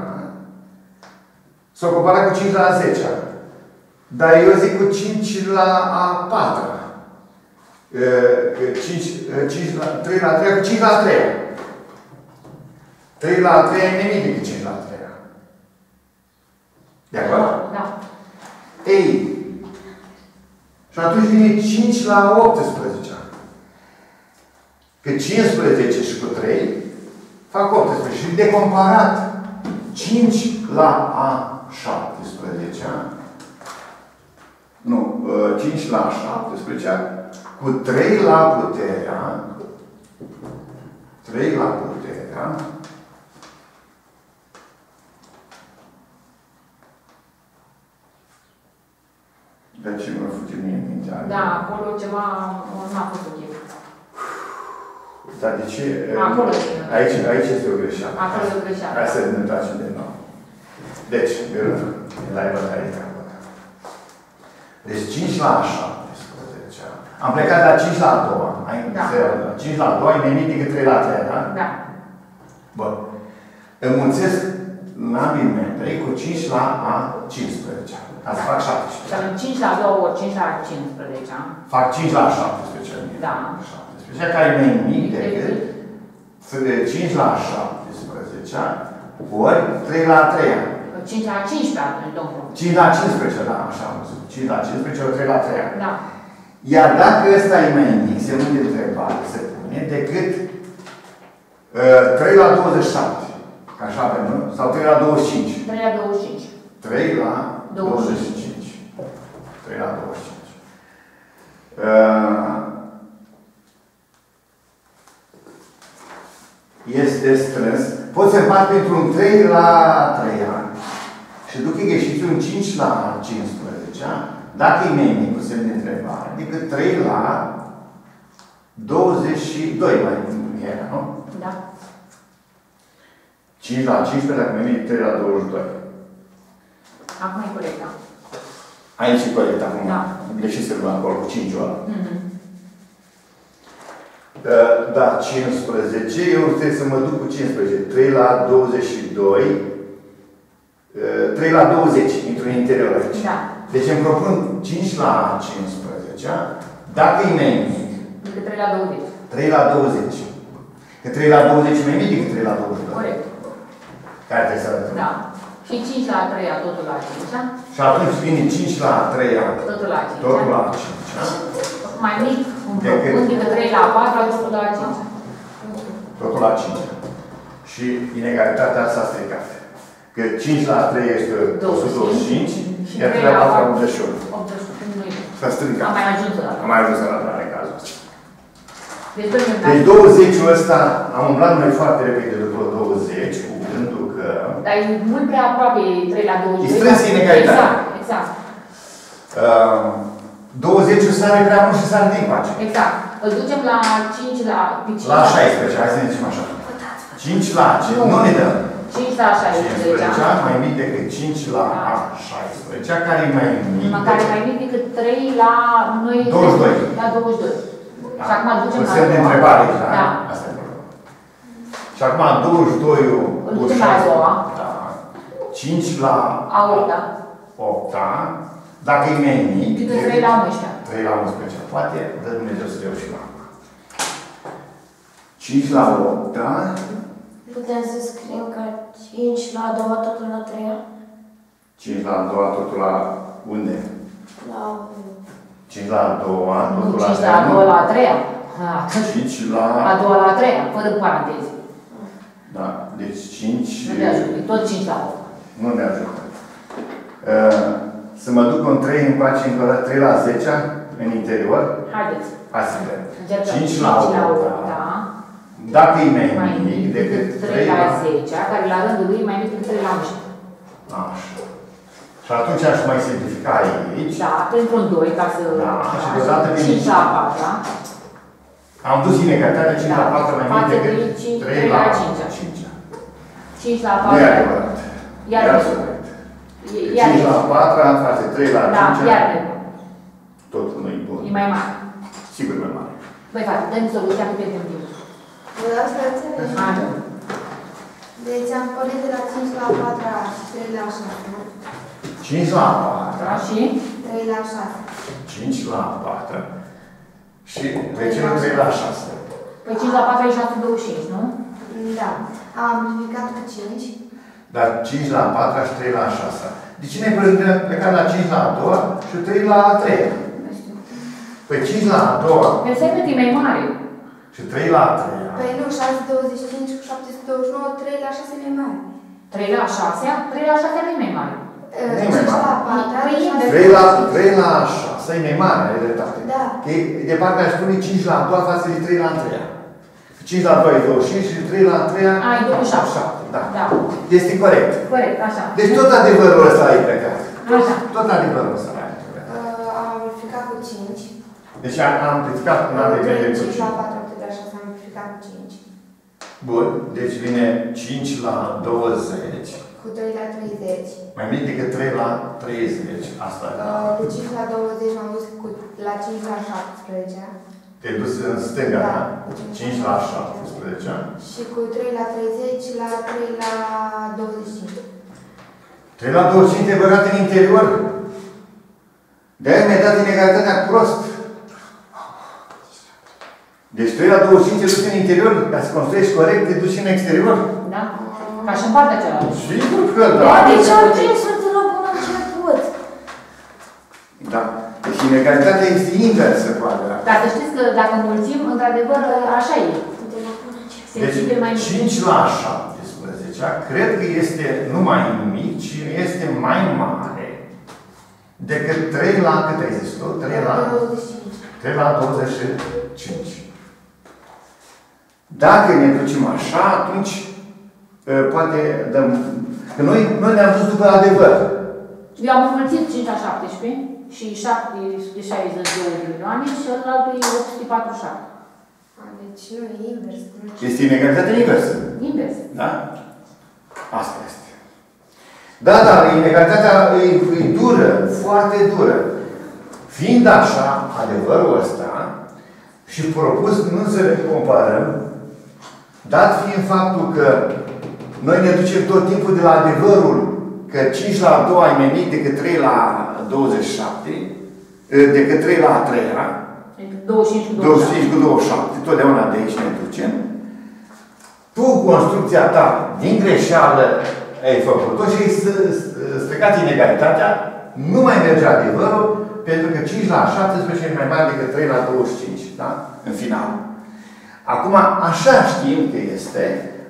s-o compara cu 5 la 10 Dar eu zic cu 5 la a 4 5, 5 la, 3 la 3 cu 5 la 3 3 la 3 e nimic decât 5 la 3. De acord? Da. Ei, și atunci vine 5 la 18. Că 15 și cu 3 fac 18. Și de comparat 5 la A 17 nu, uh, 5 la 17 cu 3 la puterea 3 la puterea de ce mă fuge mie în mintea Da, acolo ceva nu a fost ok. Dar de ce? Acolo. Aici, aici este o greșeală. Acolo e o greșeală. Hai să ne întoarcem din nou. Deci, Miruna, la bătaie treaba ta. Deci 5 la 17. Am plecat de la 5 la a doua. Ai Da. 5 la a doua, e mai mic decât 3 la 3, da? Da. Bun. Înmulțesc la membri cu 5 la a 15. Asta fac Și 17. avem 5 la 2 ori 5 la 15. Fac 5 la 17. Da. 17, care e mai mic decât de 5 la 17 ori 3 la 3. 5 la 15 atunci, domnul. 5 la 15, da, așa am văzut. 5 la 15 ori 3 la 3. Da. Iar dacă ăsta e mai mic, semnul de întrebare se pune, decât uh, 3 la 27. Ca așa avem, nu? Sau 3 la 25. 3 la 25. 3 la 25. 25. 3 la 25. Uh, este strâns. Poți să împart pentru un 3 la 3 ani. Și după ieșiți un 5 la 15, dacă e mai mic cu semn de întrebare, decât 3 la 22 mai era, nu? Da. 5 la 15, dacă mai mic 3 la 22. Acum e corect, da. Aici e corect acum. Da. Greșisem acolo cu 5 ăla. Mhm. Uh, Da, 15. Eu trebuie să mă duc cu 15. 3 la 22. Uh, 3 la 20. Intru în interior aici. Da. Deci îmi propun 5 la 15. Dacă e mai mic, Decât 3 la 20. 3 la 20. Că 3 la 20 e mai mic decât 3 la 22. Corect. Care trebuie să arătăm? Da. Și 5 la 3 totul la 5, da? Și atunci vine 5 la 3 Totul la 5. Totul la 5. Mai mic, un Decât- propun decât 3 la 4, totul la 5. Totul la 5. Și inegalitatea asta a stricat. Că 5 la 3 este 125, Și iar 3 3 la la 4 4. 81. 81 nu e. S-a stricat. Am mai ajuns la Am mai ajuns la la cazul ăsta. Deci, domnule, Deci 20 ăsta, am umblat noi foarte repede după 20, cu gândul că... Dar e mult prea aproape 3 la 20. E strâns inegalitate. Exact, exact. Uh, 20 sare prea mult și sare din pace. Exact. Îl ducem la 5 la... pe 5 La 16, hai să ne zicem așa. 5 la ce? Nu. Nu ne dă. 5 la 16. 15 mai mic decât 5 la Da. 16, care e mai mic Măcar e mai mic decât 3 la... Noi 22. La 22. Și acum îl ducem Cu la... semn de întrebare, da? Da. Asta e problema. Și acum 22 Îl ducem la a doua. Da. 5 la A 8 -a. 8 Dacă e mai mic, Decât 3 la 11. 3 la 11. Poate dă Dumnezeu să reușim la 5 la 8, da? Putem să scriem ca 5 la a doua, totul la 3 5 la a doua, totul la unde? La 5 la a doua, Nu, totul la 5 la a doua la a treia. Ah, 5 la... A doua la a treia, fără paranteze. Da, deci 5... Nu te ajută, tot 5 la 8. Nu ne ajută. Uh, să mă duc un 3 în pace încă o dată, 3 la 10 în interior. Haideți. Hai să vedem. Încercăm 5 la 8, 8, da. Da. Dacă e mai Mai mic mic decât decât 3 la 10, care la rândul lui e mai mic decât 3 la 11. Așa. Și atunci aș mai simplifica aici. Da, pentru un 2, ca să... Da, și deodată vine 5 la 4, da? Am dus inegalitatea 5 Da. la 4 mai mic Față de decât cinci- 3 trei la la 5. 5. 5 la Nu e 4. adevărat. Iar Iar nu. corect. E- Iar 5 la 4 în față, 3 la 5. Da, iar nu. Totul nu e bun. E mai mare. Sigur mai mare. Băi, frate, dă-mi soluția cât pierdem timp. Vreau să înțeleg. Hai, Deci am pornit de la 5 la 4 și 3 la 6, nu? 5 la 4. Da, și? 3 la 6. 5 la 4. Și reținem 3 la 6. Păi 5 la 4 e 625, nu? Da. Am amplificat cu 5. Dar 5 la 4 și 3 la 6. De ce ne plecăm la 5 la a doua și 3 la a treia? Nu știu. Păi 5 la a doua Pe segment e mai mare. Și 3 la a treia. Păi nu, 625 cu 729, 3 la 6 mai mare. 3 la 6, 3 la 6 nu e mai mare. Nu e 5 mai mare. la 4, Păi, 3 la, 3 la 6 e mai mare, ai dreptate. Da. E, de parcă aș spune 5 la a doua față de 3 la a treia. 5 la a doua e 25 și 3 la a treia Ai 27. 7. Da. Da. Este corect. Corect, așa. Deci tot adevărul ăsta ai plecat. Așa. Tot adevărul ăsta ai plecat. Uh, Am amplificat cu 5. Deci am am amplificat până la de 3, cu 5 la 5. 4, 8 la 6, am amplificat cu 5. Bun, deci vine 5 la 20, Cu 2 la 30. mai mic decât 3 la 30. Asta e. Uh, Cu 5 la 20 m-am dus cu, la 5 la 17. Te-ai dus în stânga, Da. da? 5 la 17. Și cu 3 la 30 la 3 la 25. 3 la 25 te-ai băgat în interior. De-aia mi-ai dat inegalitatea prost. Deci 3 la 25 te duci în interior, ca să construiești corect, te duci în exterior. Da? Ca și în partea cealaltă. Sigur că da. Da, Deci am prins de la bun început. Da. Deci inegalitatea este inversă cu adevărat. Dar să știți că dacă mulțim, într-adevăr, așa e. De la bun început. Sensibil mai Deci mic. 5 la 17, cred că este nu mai mic, ci este mai mare decât 3 la, cât ai zis tu? 3 la, 25. 3 la 25. Dacă ne ducem așa, atunci ă, poate dăm... Că noi, noi ne-am dus după adevăr. Eu am înmulțit 5 la 17 și 762 de milioane și ălalt e 847. A, Deci nu, e invers. nu știu. Este inegalitate inversă. Invers. Da? Asta este. Da, da, inegalitatea e, e dură, foarte dură. Fiind așa, adevărul ăsta, și propus nu să le comparăm, dat fiind faptul că noi ne ducem tot timpul de la adevărul că 5 la 2 ai mai mic decât 3 la 27, eh, decât 3 la 3 Adică 25 cu 27. 25 cu 27, totdeauna de aici ne ducem. Tu, construcția ta, din greșeală, ai făcut-o și ai st- st- stricat inegalitatea, nu mai merge adevărul, pentru că 5 la 17 e mai mare decât 3 la 25, da? În final. Acum, așa știm că este,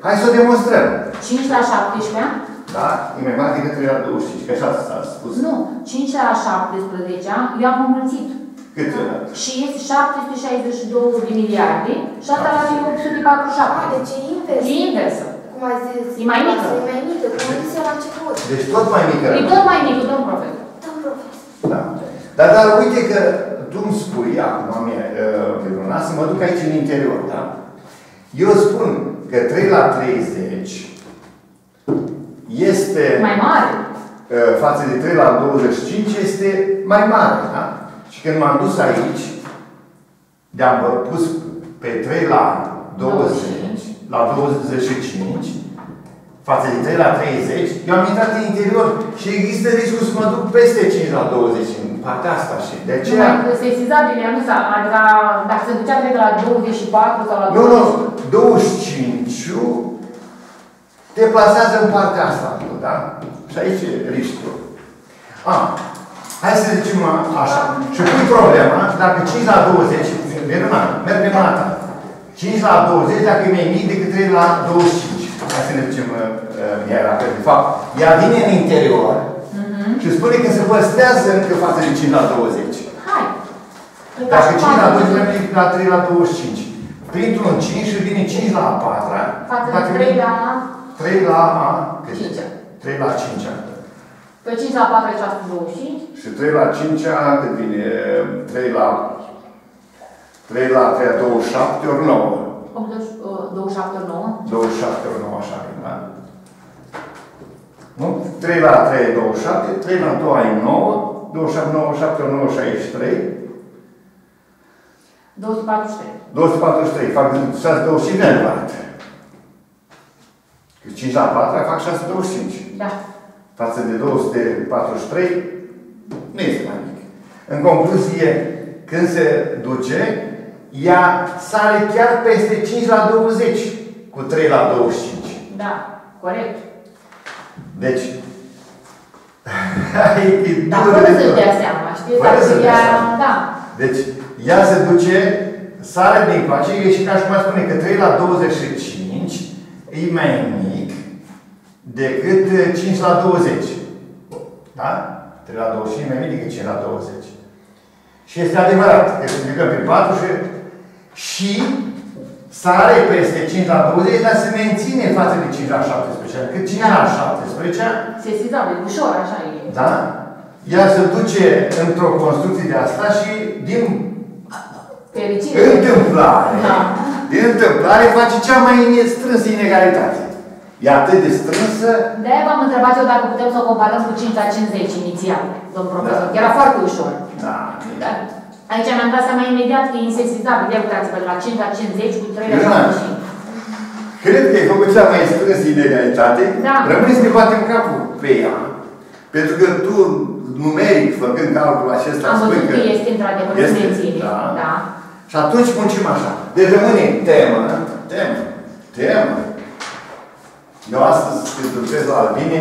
hai să o demonstrăm. 5 la 17, Da? E mai mare decât 3 la 25, că așa s-a spus. nu, 5 la 17, eu am înmulțit. Cât? Și este 762 de miliarde și asta la 847. A, deci e invers. E inversă. Cum ai zis? E mai mică. E mai mică, cum am zis eu la început. Deci tot mai mică. E tot mai mic, domn profesor. Domn profesor. Da. Dar, dar uite că tu îmi spui, acum mie, uh, Verona, să mă duc aici în interior, da? Eu spun că 3 la 30 este, Mai mare. uh, față de 3 la 25, este mai mare, da? Și când m-am dus aici, de-am pus pe 3 la 20, la 25, față de 3 la 30, eu am intrat în interior și există riscul să mă duc peste 5 la 20 în partea asta și de aceea... Numai sesizabil, nu s-a, adică dacă se ducea cred că la 24 sau la Nu, 20. nu, 25 te plasează în partea asta, da? Și aici e riscul. A, hai să zicem așa. Și pui problema, dacă 5 la 20, Verona, mergem la ta. 5 la 20 dacă e mai mic decât 3 la 25. Hai să ne zicem uh, era, că de fapt, ea vine în interior și spune că se păstrează încă față de 5 la 20. Hai. Dacă 5 la 2 mai mic la 3 la 25. Printr-un 5 și vine 5 la 4. Față Dacă de 3 vine la 3 la a, cât? 5. 3 la 5 Pe 5 la 4 e 625. Și 3 la 5 cât vine? 3 la 3 la 3 la 27 ori 9. 27 ori 9. 27 ori 9 așa vine, da? Nu? 3 la 3 e 27, 3 la 2 ai 9, 27, 97 ori 9, 63, 243. 243, fac 625 de adevărat. Că 5 la 4 fac 625. Da. față de 243, nu este mai mic. În concluzie, când se duce, ea sare chiar peste 5 la 20. cu 3 la 25. Da, corect. Deci, *laughs* e Dar dură fără de să-și tot. dea seama, știi? Fără Dacă să-și dea ea, seama. da. Deci, ea se duce, sare din coace, e și ca și cum ar spune că 3 la 25 e mai mic decât 5 la 20. Da? 3 la 25 e mai mic decât 5 la 20. Și este adevărat că se multiplicăm pe 4 și, și sare peste 5 la 20, dar se menține față de 5 la 17. Adică 5 la 17 Sesizabil, ușor, așa e. da? Ea se duce într-o construcție de asta și din Fericire. întâmplare, Da. din întâmplare face cea mai strânsă inegalitate. E atât de strânsă, De-aia v-am întrebat eu dacă putem să o comparăm cu 5 la 50 inițial, domn profesor. Da. Era foarte ușor. da, Da. Aici mi-am dat seama imediat că e insesizabil. Ia uitați-vă, de la 5 la 50 cu 3 la Bine. 75. cred că ai făcut cea mai strânsă inegalitate, Da. rămâne să ne batem capul pe ea. Pentru că tu, numeric, făcând calculul acesta, Am spui văzut că este într-adevăr în Este, menține. da. da. Și atunci muncim așa. Deci rămâne temă, temă, temă. Eu astăzi, când lucrez la Albine,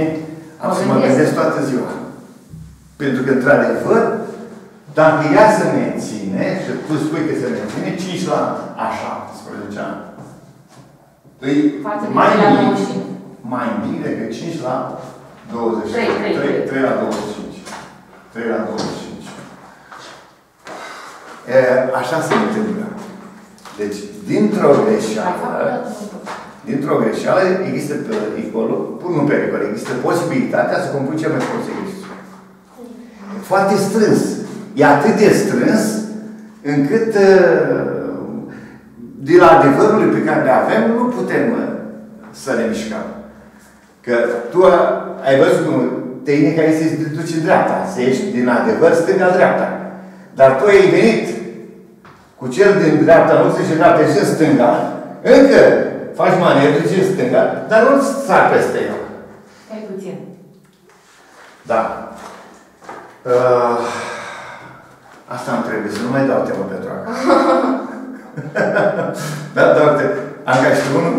am Mă să mă gândesc. gândesc toată ziua. Pentru că, într-adevăr, dacă ea se menține, și tu spui că se menține, 5 la a 17 ani, îi Față de mai 3 la mic, 25. mai mic decât 5 la 20. Trei, trei, 3, trei. 3 la 25. 3 la 25. E, așa se întâmplă. Deci, dintr-o Mai fac o greșeală, dată. dintr-o greșeală există pericolul, pur nu pericol, există posibilitatea să compui cel mai prost exercițiu. Foarte strâns. E atât de strâns încât uh, de la adevărul pe care le avem nu putem uh, să ne mișcăm. Că tu a- ai văzut cum tehnica este să te duci în dreapta, să ieși din adevăr stânga-dreapta. Dar tu ai venit cu cel din dreapta, nu se și dreapta și în stânga, încă faci manevre și în stânga, dar nu sar peste el. Stai puțin. Da. Uh, asta îmi trebuie, să nu mai dau temă pentru acum. *laughs* da, dau te Am ca și unul?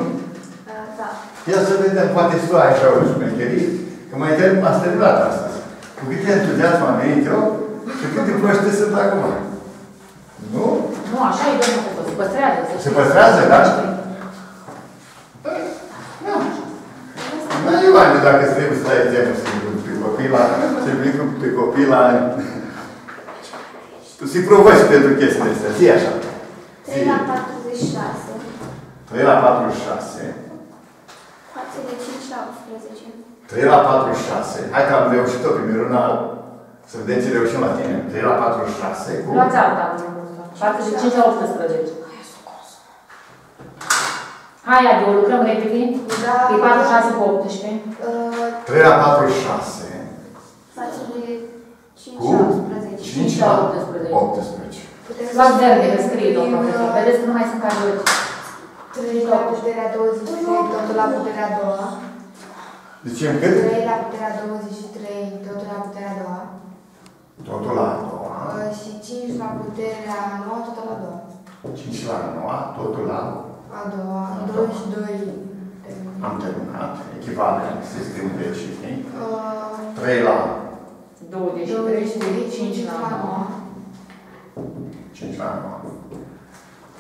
Da. Ia să vedem, poate și tu ai așa o șmecherie, că mai termin, ați terminat astăzi. Cu câte entuziasm am venit eu și câte proști sunt acum. Nu? Nu, așa e, domnul profesor. Se păstrează. să Se știți. păstrează, da? Da, Ioane, dacă îți trebuie să dai temă să pe copii la, să pe copii la... Tu să-i provoci pentru chestiile astea. Zi așa. 3 la 46 3 la 46. față de 5 la 18. 3 la 46. Hai că am reușit-o pe Miruna. Să vedem ce reușim la tine. 3 la 46 cu... Luați alta, domnul profesor. Față de 5 la 18. Hai, Adi, o lucrăm repede. Da. E 46 cu 18. Uh, 3 la 46 Față de 5 cu la 18. 5 la 18. putem Luați verde, scriem, că scrie, domnul profesor. Vedeți că nu mai sunt calorii. 3 la puterea 23, totul la puterea a doua. Zicem cât? 3 la puterea 23, totul la puterea a doua. Totul la a doua. Uh, Și 5 la puterea a noua, totul la a doua. 5 la 9, totul la... A doua, A doua. 22. Am terminat. Echivalent, sistem de cifre. Uh, 3 la 23 și 5 la 9. 5 la 9.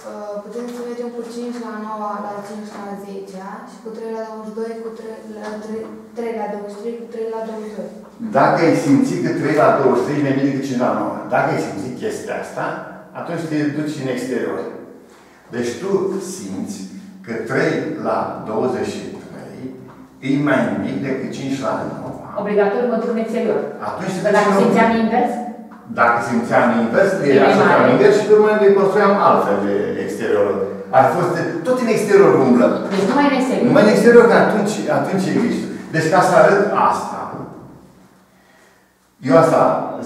Uh, Putem să mergem cu 5 la 9 la 5 la 10 și cu 3 la 22 cu 3 la 3, 3 la 23 cu 3 la 22. Dacă ai simțit că 3 la 23 e mai bine decât 5 la 9, dacă ai simțit chestia asta, atunci te duci în exterior. Deci tu simți că 3 la 23 e mai mic decât 5 la 9. Obligatoriu mă duc în exterior. Atunci te Că duci dacă în simțeam invers, Dacă simțeam invers, E era mai să mare. invers și pe urmă ne construiam altfel de exteriorul. Ar fost tot în exterior umblăm. deci numai în exterior. Numai în exterior, că atunci, atunci e greșit. Deci ca să arăt asta, eu asta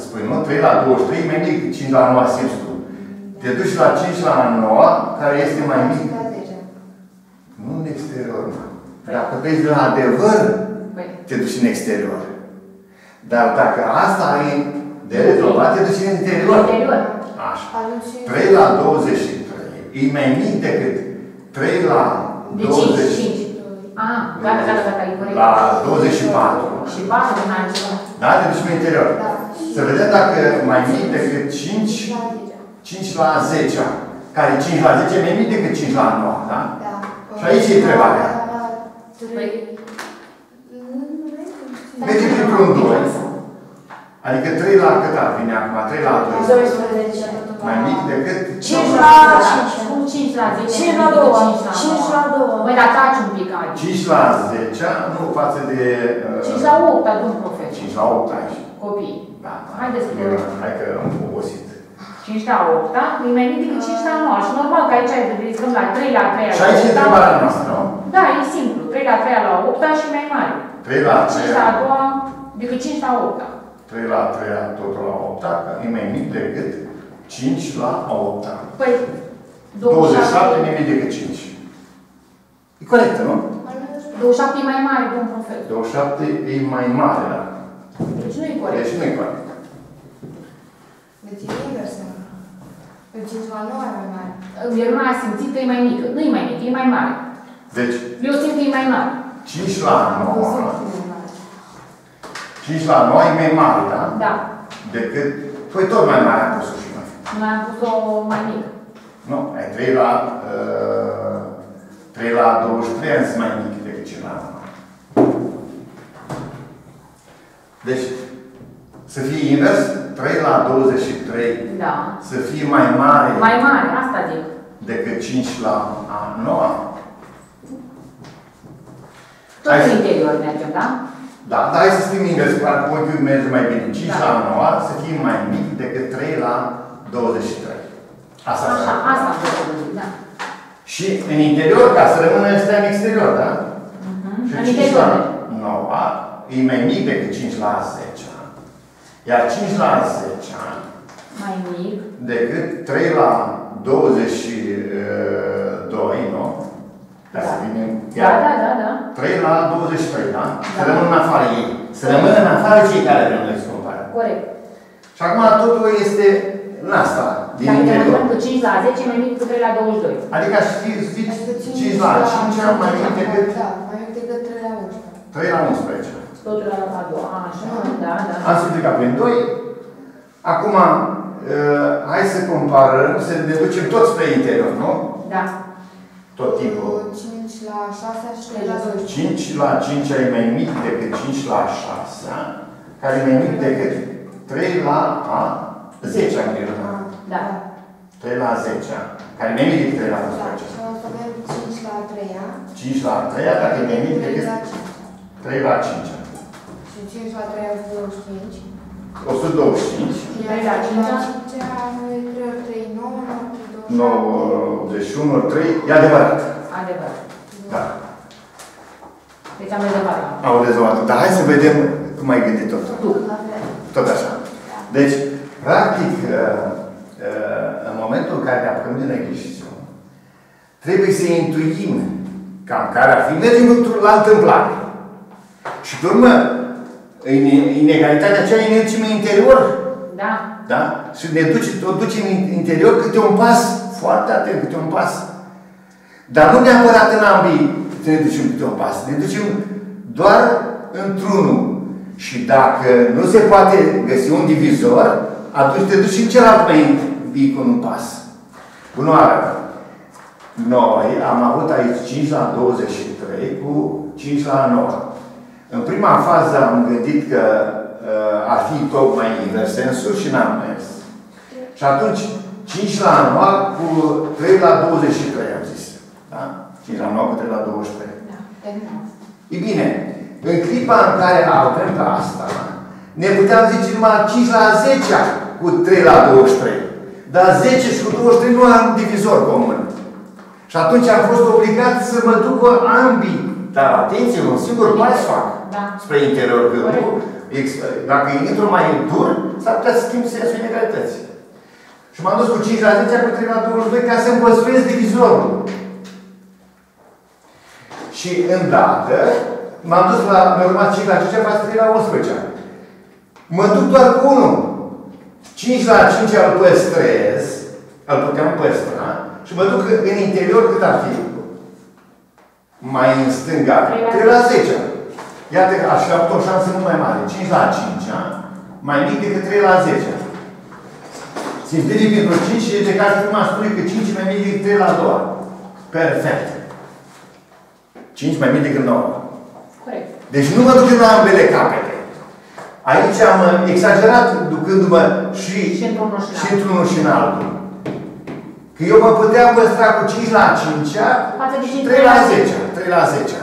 spun, nu? 3 la 23 e mai mic, 5 la 9 simți tu. Te duci la 5 la 9, care este mai mic. 5 la 10. Nu în exterior, mă. Dacă vezi la adevăr, Păi, te duci în exterior. Dar dacă asta ai de rezolvat, te duci în interior. interior. Așa. Atunci 3 la 23 e mai mic decât 3 la De 20 5. Ah, gata, gata, gata, e corect. la 24. Și 4 din altceva. Da? Deci în interior. Da. Să vedem dacă mai mic decât 5, La 10. 5 la 10. Care 5 la 10 e mai mic decât 5 la 9, da? Da. Și aici e întrebarea. Păi... Merge printr-un 2. Adică 3 la cât ar vine acum? 3 la 2. 12. Mai mic decât 5 la 5. Cum 5 la 10? 5 la 2. 5 la 2. Băi, dar taci un pic, Adi. 5 la 10, nu față de... uh, 5 la 8, domn profesor. 5 la 8 aici. Copii. Da. Haideți că- Eu- Hai că am obosit. 5 la 8, da? E mai mic decât 5 la 9. Și normal că aici ridicăm la 3 la 3 Și aici e întrebarea noastră, nu? Da, e simplu. 3 la 3 la 8 și mai mare. 3 la 5 la 3, 2 decât 5 la 8. 3 la 3, totul la 8, că e mai mic decât 5 la 8. Păi, 27 e mai mic decât 5. E corectă, nu? 27 e mai mare, domn profesor. 27 e mai mare, da? Deci nu e corect. Deci nu e corect. Deci e invers. mă. Pe 5 la 9 e mai mare. El nu a simțit că e mai mică. Nu e mai mică, e mai mare. Deci, Eu simt că e mai mare. 5 la 9, Văzut cum e mare. 5 la 9 e mai mare, da? Da. Decât, păi tot mai mare am pus-o și noi. Noi am pus-o mai mică. Nu, ai 3 la, uh, 3 la 23 ani sunt mai mic decât 5 la 9. Deci, să fie invers, 3 la 23 Da. să fie mai mare Mai mare, asta zic. decât 5 la a 9. Tot Hai în să- interior mergem, da? Da, dar hai să scriem invers, cu ochiul merge mai bine. 5 Da. la 9 să fie mai mic decât 3 la 23. Asta Așa, înseamnă. asta am vrut să zic, da. Și în interior, ca să rămână ăstea în exterior, da? Mhm. Și În 5 interior. la 9 e mai mic decât 5 la 10. Iar 5 la 10 Mai mic. decât 3 la 22, nu? Ca să vine. Da, da, da, da. 3 la 23, da? Să Da. rămână în afară ei. Să rămână în afară cei care vrem noi să comparăm. Corect. Și acum totul este în asta, din Dacă ne interior. uităm că 5 la 10 e mai mic decât 3 la 22. Adică aș fi zis Adică 5 la 5 mai mic decât Da, mai mic decât 3 la 11. 3 la 11. Totul la a doua. Așa, da, da. Am simplificat prin 2. Acum, uh, hai să comparăm, să ne ducem tot spre interior, nu? Da. Tot timpul. 5 la 6 și 3 la 12. 5 la 5 e mai mic decât 5 la 6, care e mai mic decât 3 la a 10 am greu. Da. 3 la 10, care e mai mic decât 3 la Da, 11. și o să avem 5 la 3 5 la 3, care e mai mic 3 decât la 5. 3 la 5. Și 5 la 3 este 25. 125, Iar Trei la 3 cinci? la 5 are 3 ori 3, 9, 9, 91, 3, e adevărat. Adevărat. Da. Deci am rezolvat. Au rezolvat. Dar hai să vedem cum ai gândit tot. Tu. La fel. Tot așa. Deci, practic, uh, uh, în momentul în care ne apucăm de neglijițiune, trebuie să intuim cam care ar fi, mergem într- la întâmplare. Și pe urmă, în inegalitatea aceea ne ducem în interior, Da. da? Și ne duce, o ducem în interior câte un pas, foarte atent, câte un pas. Dar nu neapărat în ambii să ne ducem câte un pas, ne ducem doar într-unul. Și dacă nu se poate găsi un divizor, atunci te duci în celălalt mai mic un pas. Bună oară! Noi am avut aici 5 la 23 cu 5 la 9. În prima fază am gândit că uh, ar fi tocmai invers sensul și n-am mers. Și atunci 5 la 9 cu 3 la 23 am zis. Da? 5 la 9 cu 3 la 23. Da. Terminăm. E bine, în clipa în care avem pe asta, ne puteam zice numai 5 la 10 cu 3 la 23. Dar 10 și cu 23 nu am divizor comun. Și atunci am fost obligat să mă duc cu ambii. Dar atenție, un singur pas fac Da. spre interior. Că Corect. nu, ex- dacă intru mai dur, s-ar putea să schimb sensul inegalității. Și m-am dus cu 5 la 10 cu 3 la 22 ca să-mi păstrez divizorul. Și îndată m-am dus la, mi-a urmat 5 la 5, față 3 la 11. Mă duc doar cu 1. 5 la 5 îl păstrez, îl puteam păstra, și mă duc în interior cât ar fi. mai în stânga, 3 la 10. Iată că aș fi avut o șansă mult mai mare. 5 la 5, a? mai mic decât 3 la 10. Simplific pentru 5 și de care cum spune că 5 e mai mic decât 3 la 2. Perfect. 5 mai mic decât 9. Corect. Deci nu mă duc în ambele capete. Aici am exagerat ducându-mă și, Și într-unul și în și altul. într-unul și în altul. Că eu mă puteam păstra cu 5 la 5 Față de 5 3 la 10. 3 la 10.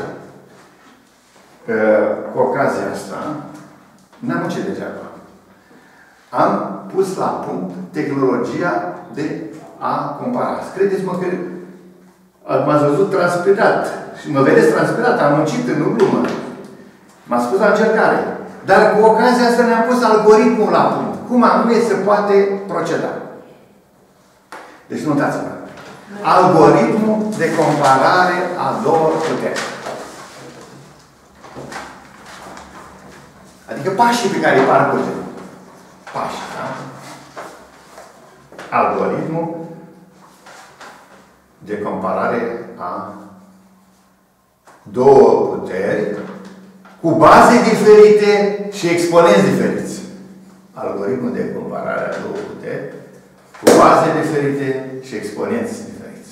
Uh, Cu ocazia asta, n-am muncit degeaba. Am pus la punct tehnologia de a compara. Credeți-mă că m-ați văzut transpirat. Și mă vedeți transpirat, am muncit în glumă. M-a spus la încercare. Dar cu ocazia asta ne-am pus algoritmul la punct. Cum anume se poate proceda. Deci nu uitați-vă. Algoritmul de comparare a două puteri. Adică pașii pe care îi parcurgem. Pași, da? Algoritmul de comparare a două puteri cu baze diferite și exponenți diferiți. Algoritmul de comparare a două puteri cu baze diferite și exponenți diferiți.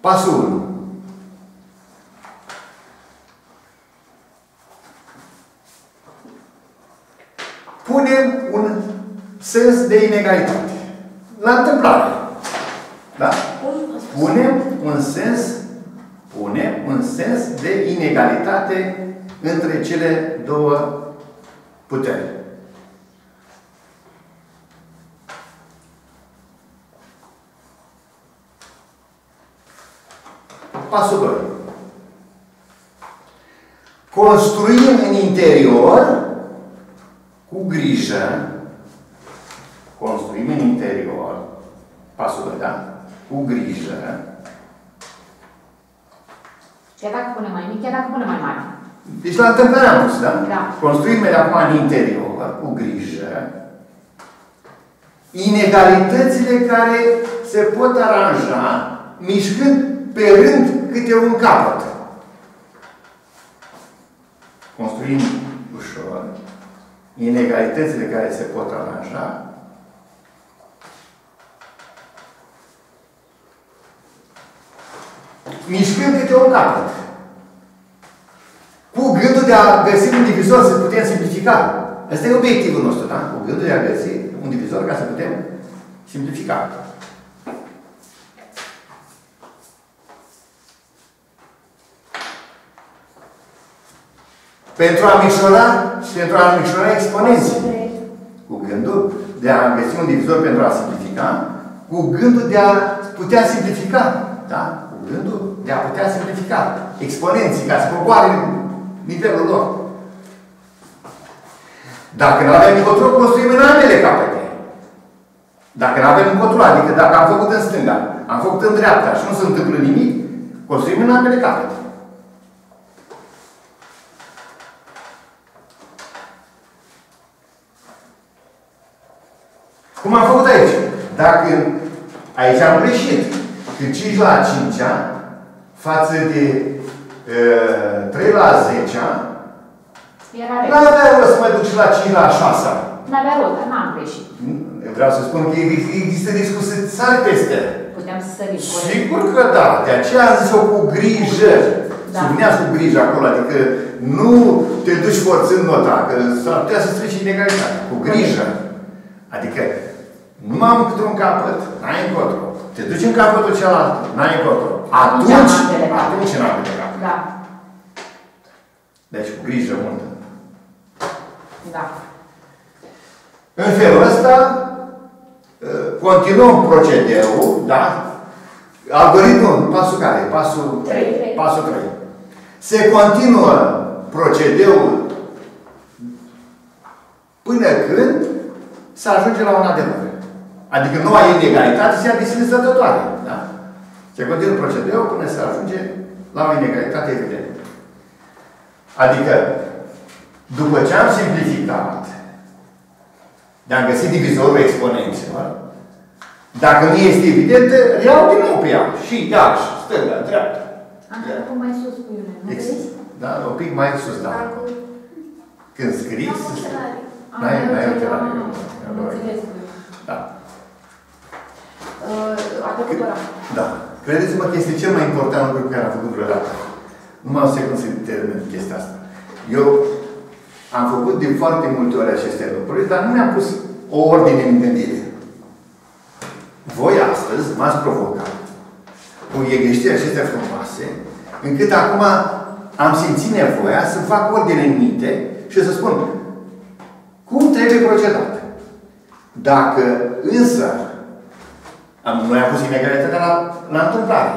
Pasul 1. Punem un sens de inegalitate. La întâmplare. Da? Punem un sens, punem un sens de inegalitate între cele două puteri. Pasul 2. Construim în interior cu grijă, construim în interior, pasul 2, da? Cu grijă, Chiar dacă pune mai mic, chiar dacă pune mai mare. deci la întâmplare am pus, da? Da. Construim de acum în interior, cu grijă, inegalitățile care se pot aranja mișcând pe rând câte un capăt. Construim ușor inegalitățile care se pot aranja mișcând câte un capăt. Cu gândul de a găsi un divizor să putem simplifica. Ăsta e obiectivul nostru, da? Cu gândul de a găsi un divizor ca să putem simplifica. Pentru a micșora și pentru a micșora exponenții. Cu gândul de a găsi un divizor pentru a simplifica, cu gândul de a putea simplifica. Da? Cu gândul de a putea simplifica exponenții, ca să coboare nivelul lor. Dacă nu avem încotro, construim în ambele capete. Dacă nu avem încotro, adică dacă am făcut în stânga, am făcut în dreapta și nu se întâmplă nimic, construim în ambele capete. Cum am făcut aici? Dacă aici am greșit, că 5 la 5 față de uh, 3 la 10 Era nu rece. avea rost să mă duc și la 5 la 6 N-avea rost, dar n-am greșit. Vreau să spun că există riscul să sari peste. Puteam să sărim. corect. Sigur că da. De aceea am zis-o cu grijă. Da. Sublineați cu grijă acolo. Adică nu te duci forțând nota. Că s-ar putea să strici inegalitate. Cu grijă. Adică nu m-am într-un capăt, n-ai încotro. Te duci în capătul celălalt, n-ai încotro. Atunci Atunci, în ambele capete. atunci în ambele capete. Da. Deci cu grijă multă. Da. În felul ăsta, uh, continuăm procedeul, da? Algoritmul, pasul care? Pasul Trei. Pasul 3. Se continuă procedeul până când se ajunge la un adevăr. Adică noua inegalitate se ia de sine stătătoare. Da? Se continuă procedeul până se ajunge la o inegalitate evidentă. Adică, după ce am simplificat, de am găsit divizorul exponențelor, Dacă nu este evidentă, iau din nou pe ea. Și iarăși, stânga, dreapta. Am făcut mai sus cu ele, nu Ex- vezi? Da, un pic mai sus, da. Acum, Când scrii, am să scrii. ochelari. N-ai, Am n-ai înțeles, ochelari. ah, am înțeles. Da. Uh, A trecut ora. Da. Credeți-mă că este cel mai important lucru pe care am făcut vreodată. Numai o secundă să termin chestia asta. Eu am făcut de foarte multe ori aceste lucruri, dar nu mi-am pus o ordine în gândire. Voi astăzi m-ați provocat cu egheștiri acestea frumoase, încât acum am simțit nevoia să fac ordine în minte și să spun cum trebuie procedat. Dacă însă am, noi am pus inegalitatea la, la întâmplare.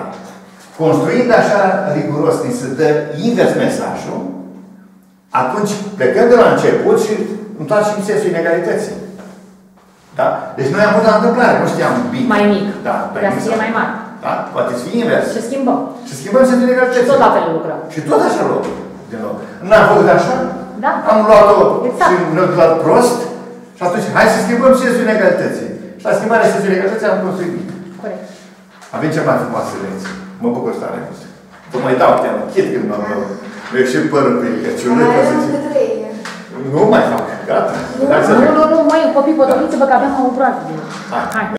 Construind așa riguros, ni se dă invers mesajul, atunci plecăm de la început și întoarcem sensul inegalității. Da? Deci noi am pus la întâmplare, nu știam bine. Mai mic. Da, Vrea să fie mai mare. Da? Poate să fie invers. Și schimbăm. Și schimbăm sensul Și inegalității. tot la fel lucrăm. Și tot așa luăm. Din nou. N-am făcut așa? Da. Am luat-o Exact. și ne-am luat prost. Și atunci, hai să schimbăm sensul inegalității. Și la schimbarea sensului inegalității am construit bine. Corect. Avem cea mai frumoasă lecție. Mă bucur tare mult. Vă mai dau te-am chit când m-am mi și părul pe căciulă. Mai ca să avem zic. cât trei. Nu mai fac. Gata. Nu, Hai să nu, nu, nu, măi, copii, potoliți-vă că avem o groază. Hai. Hai.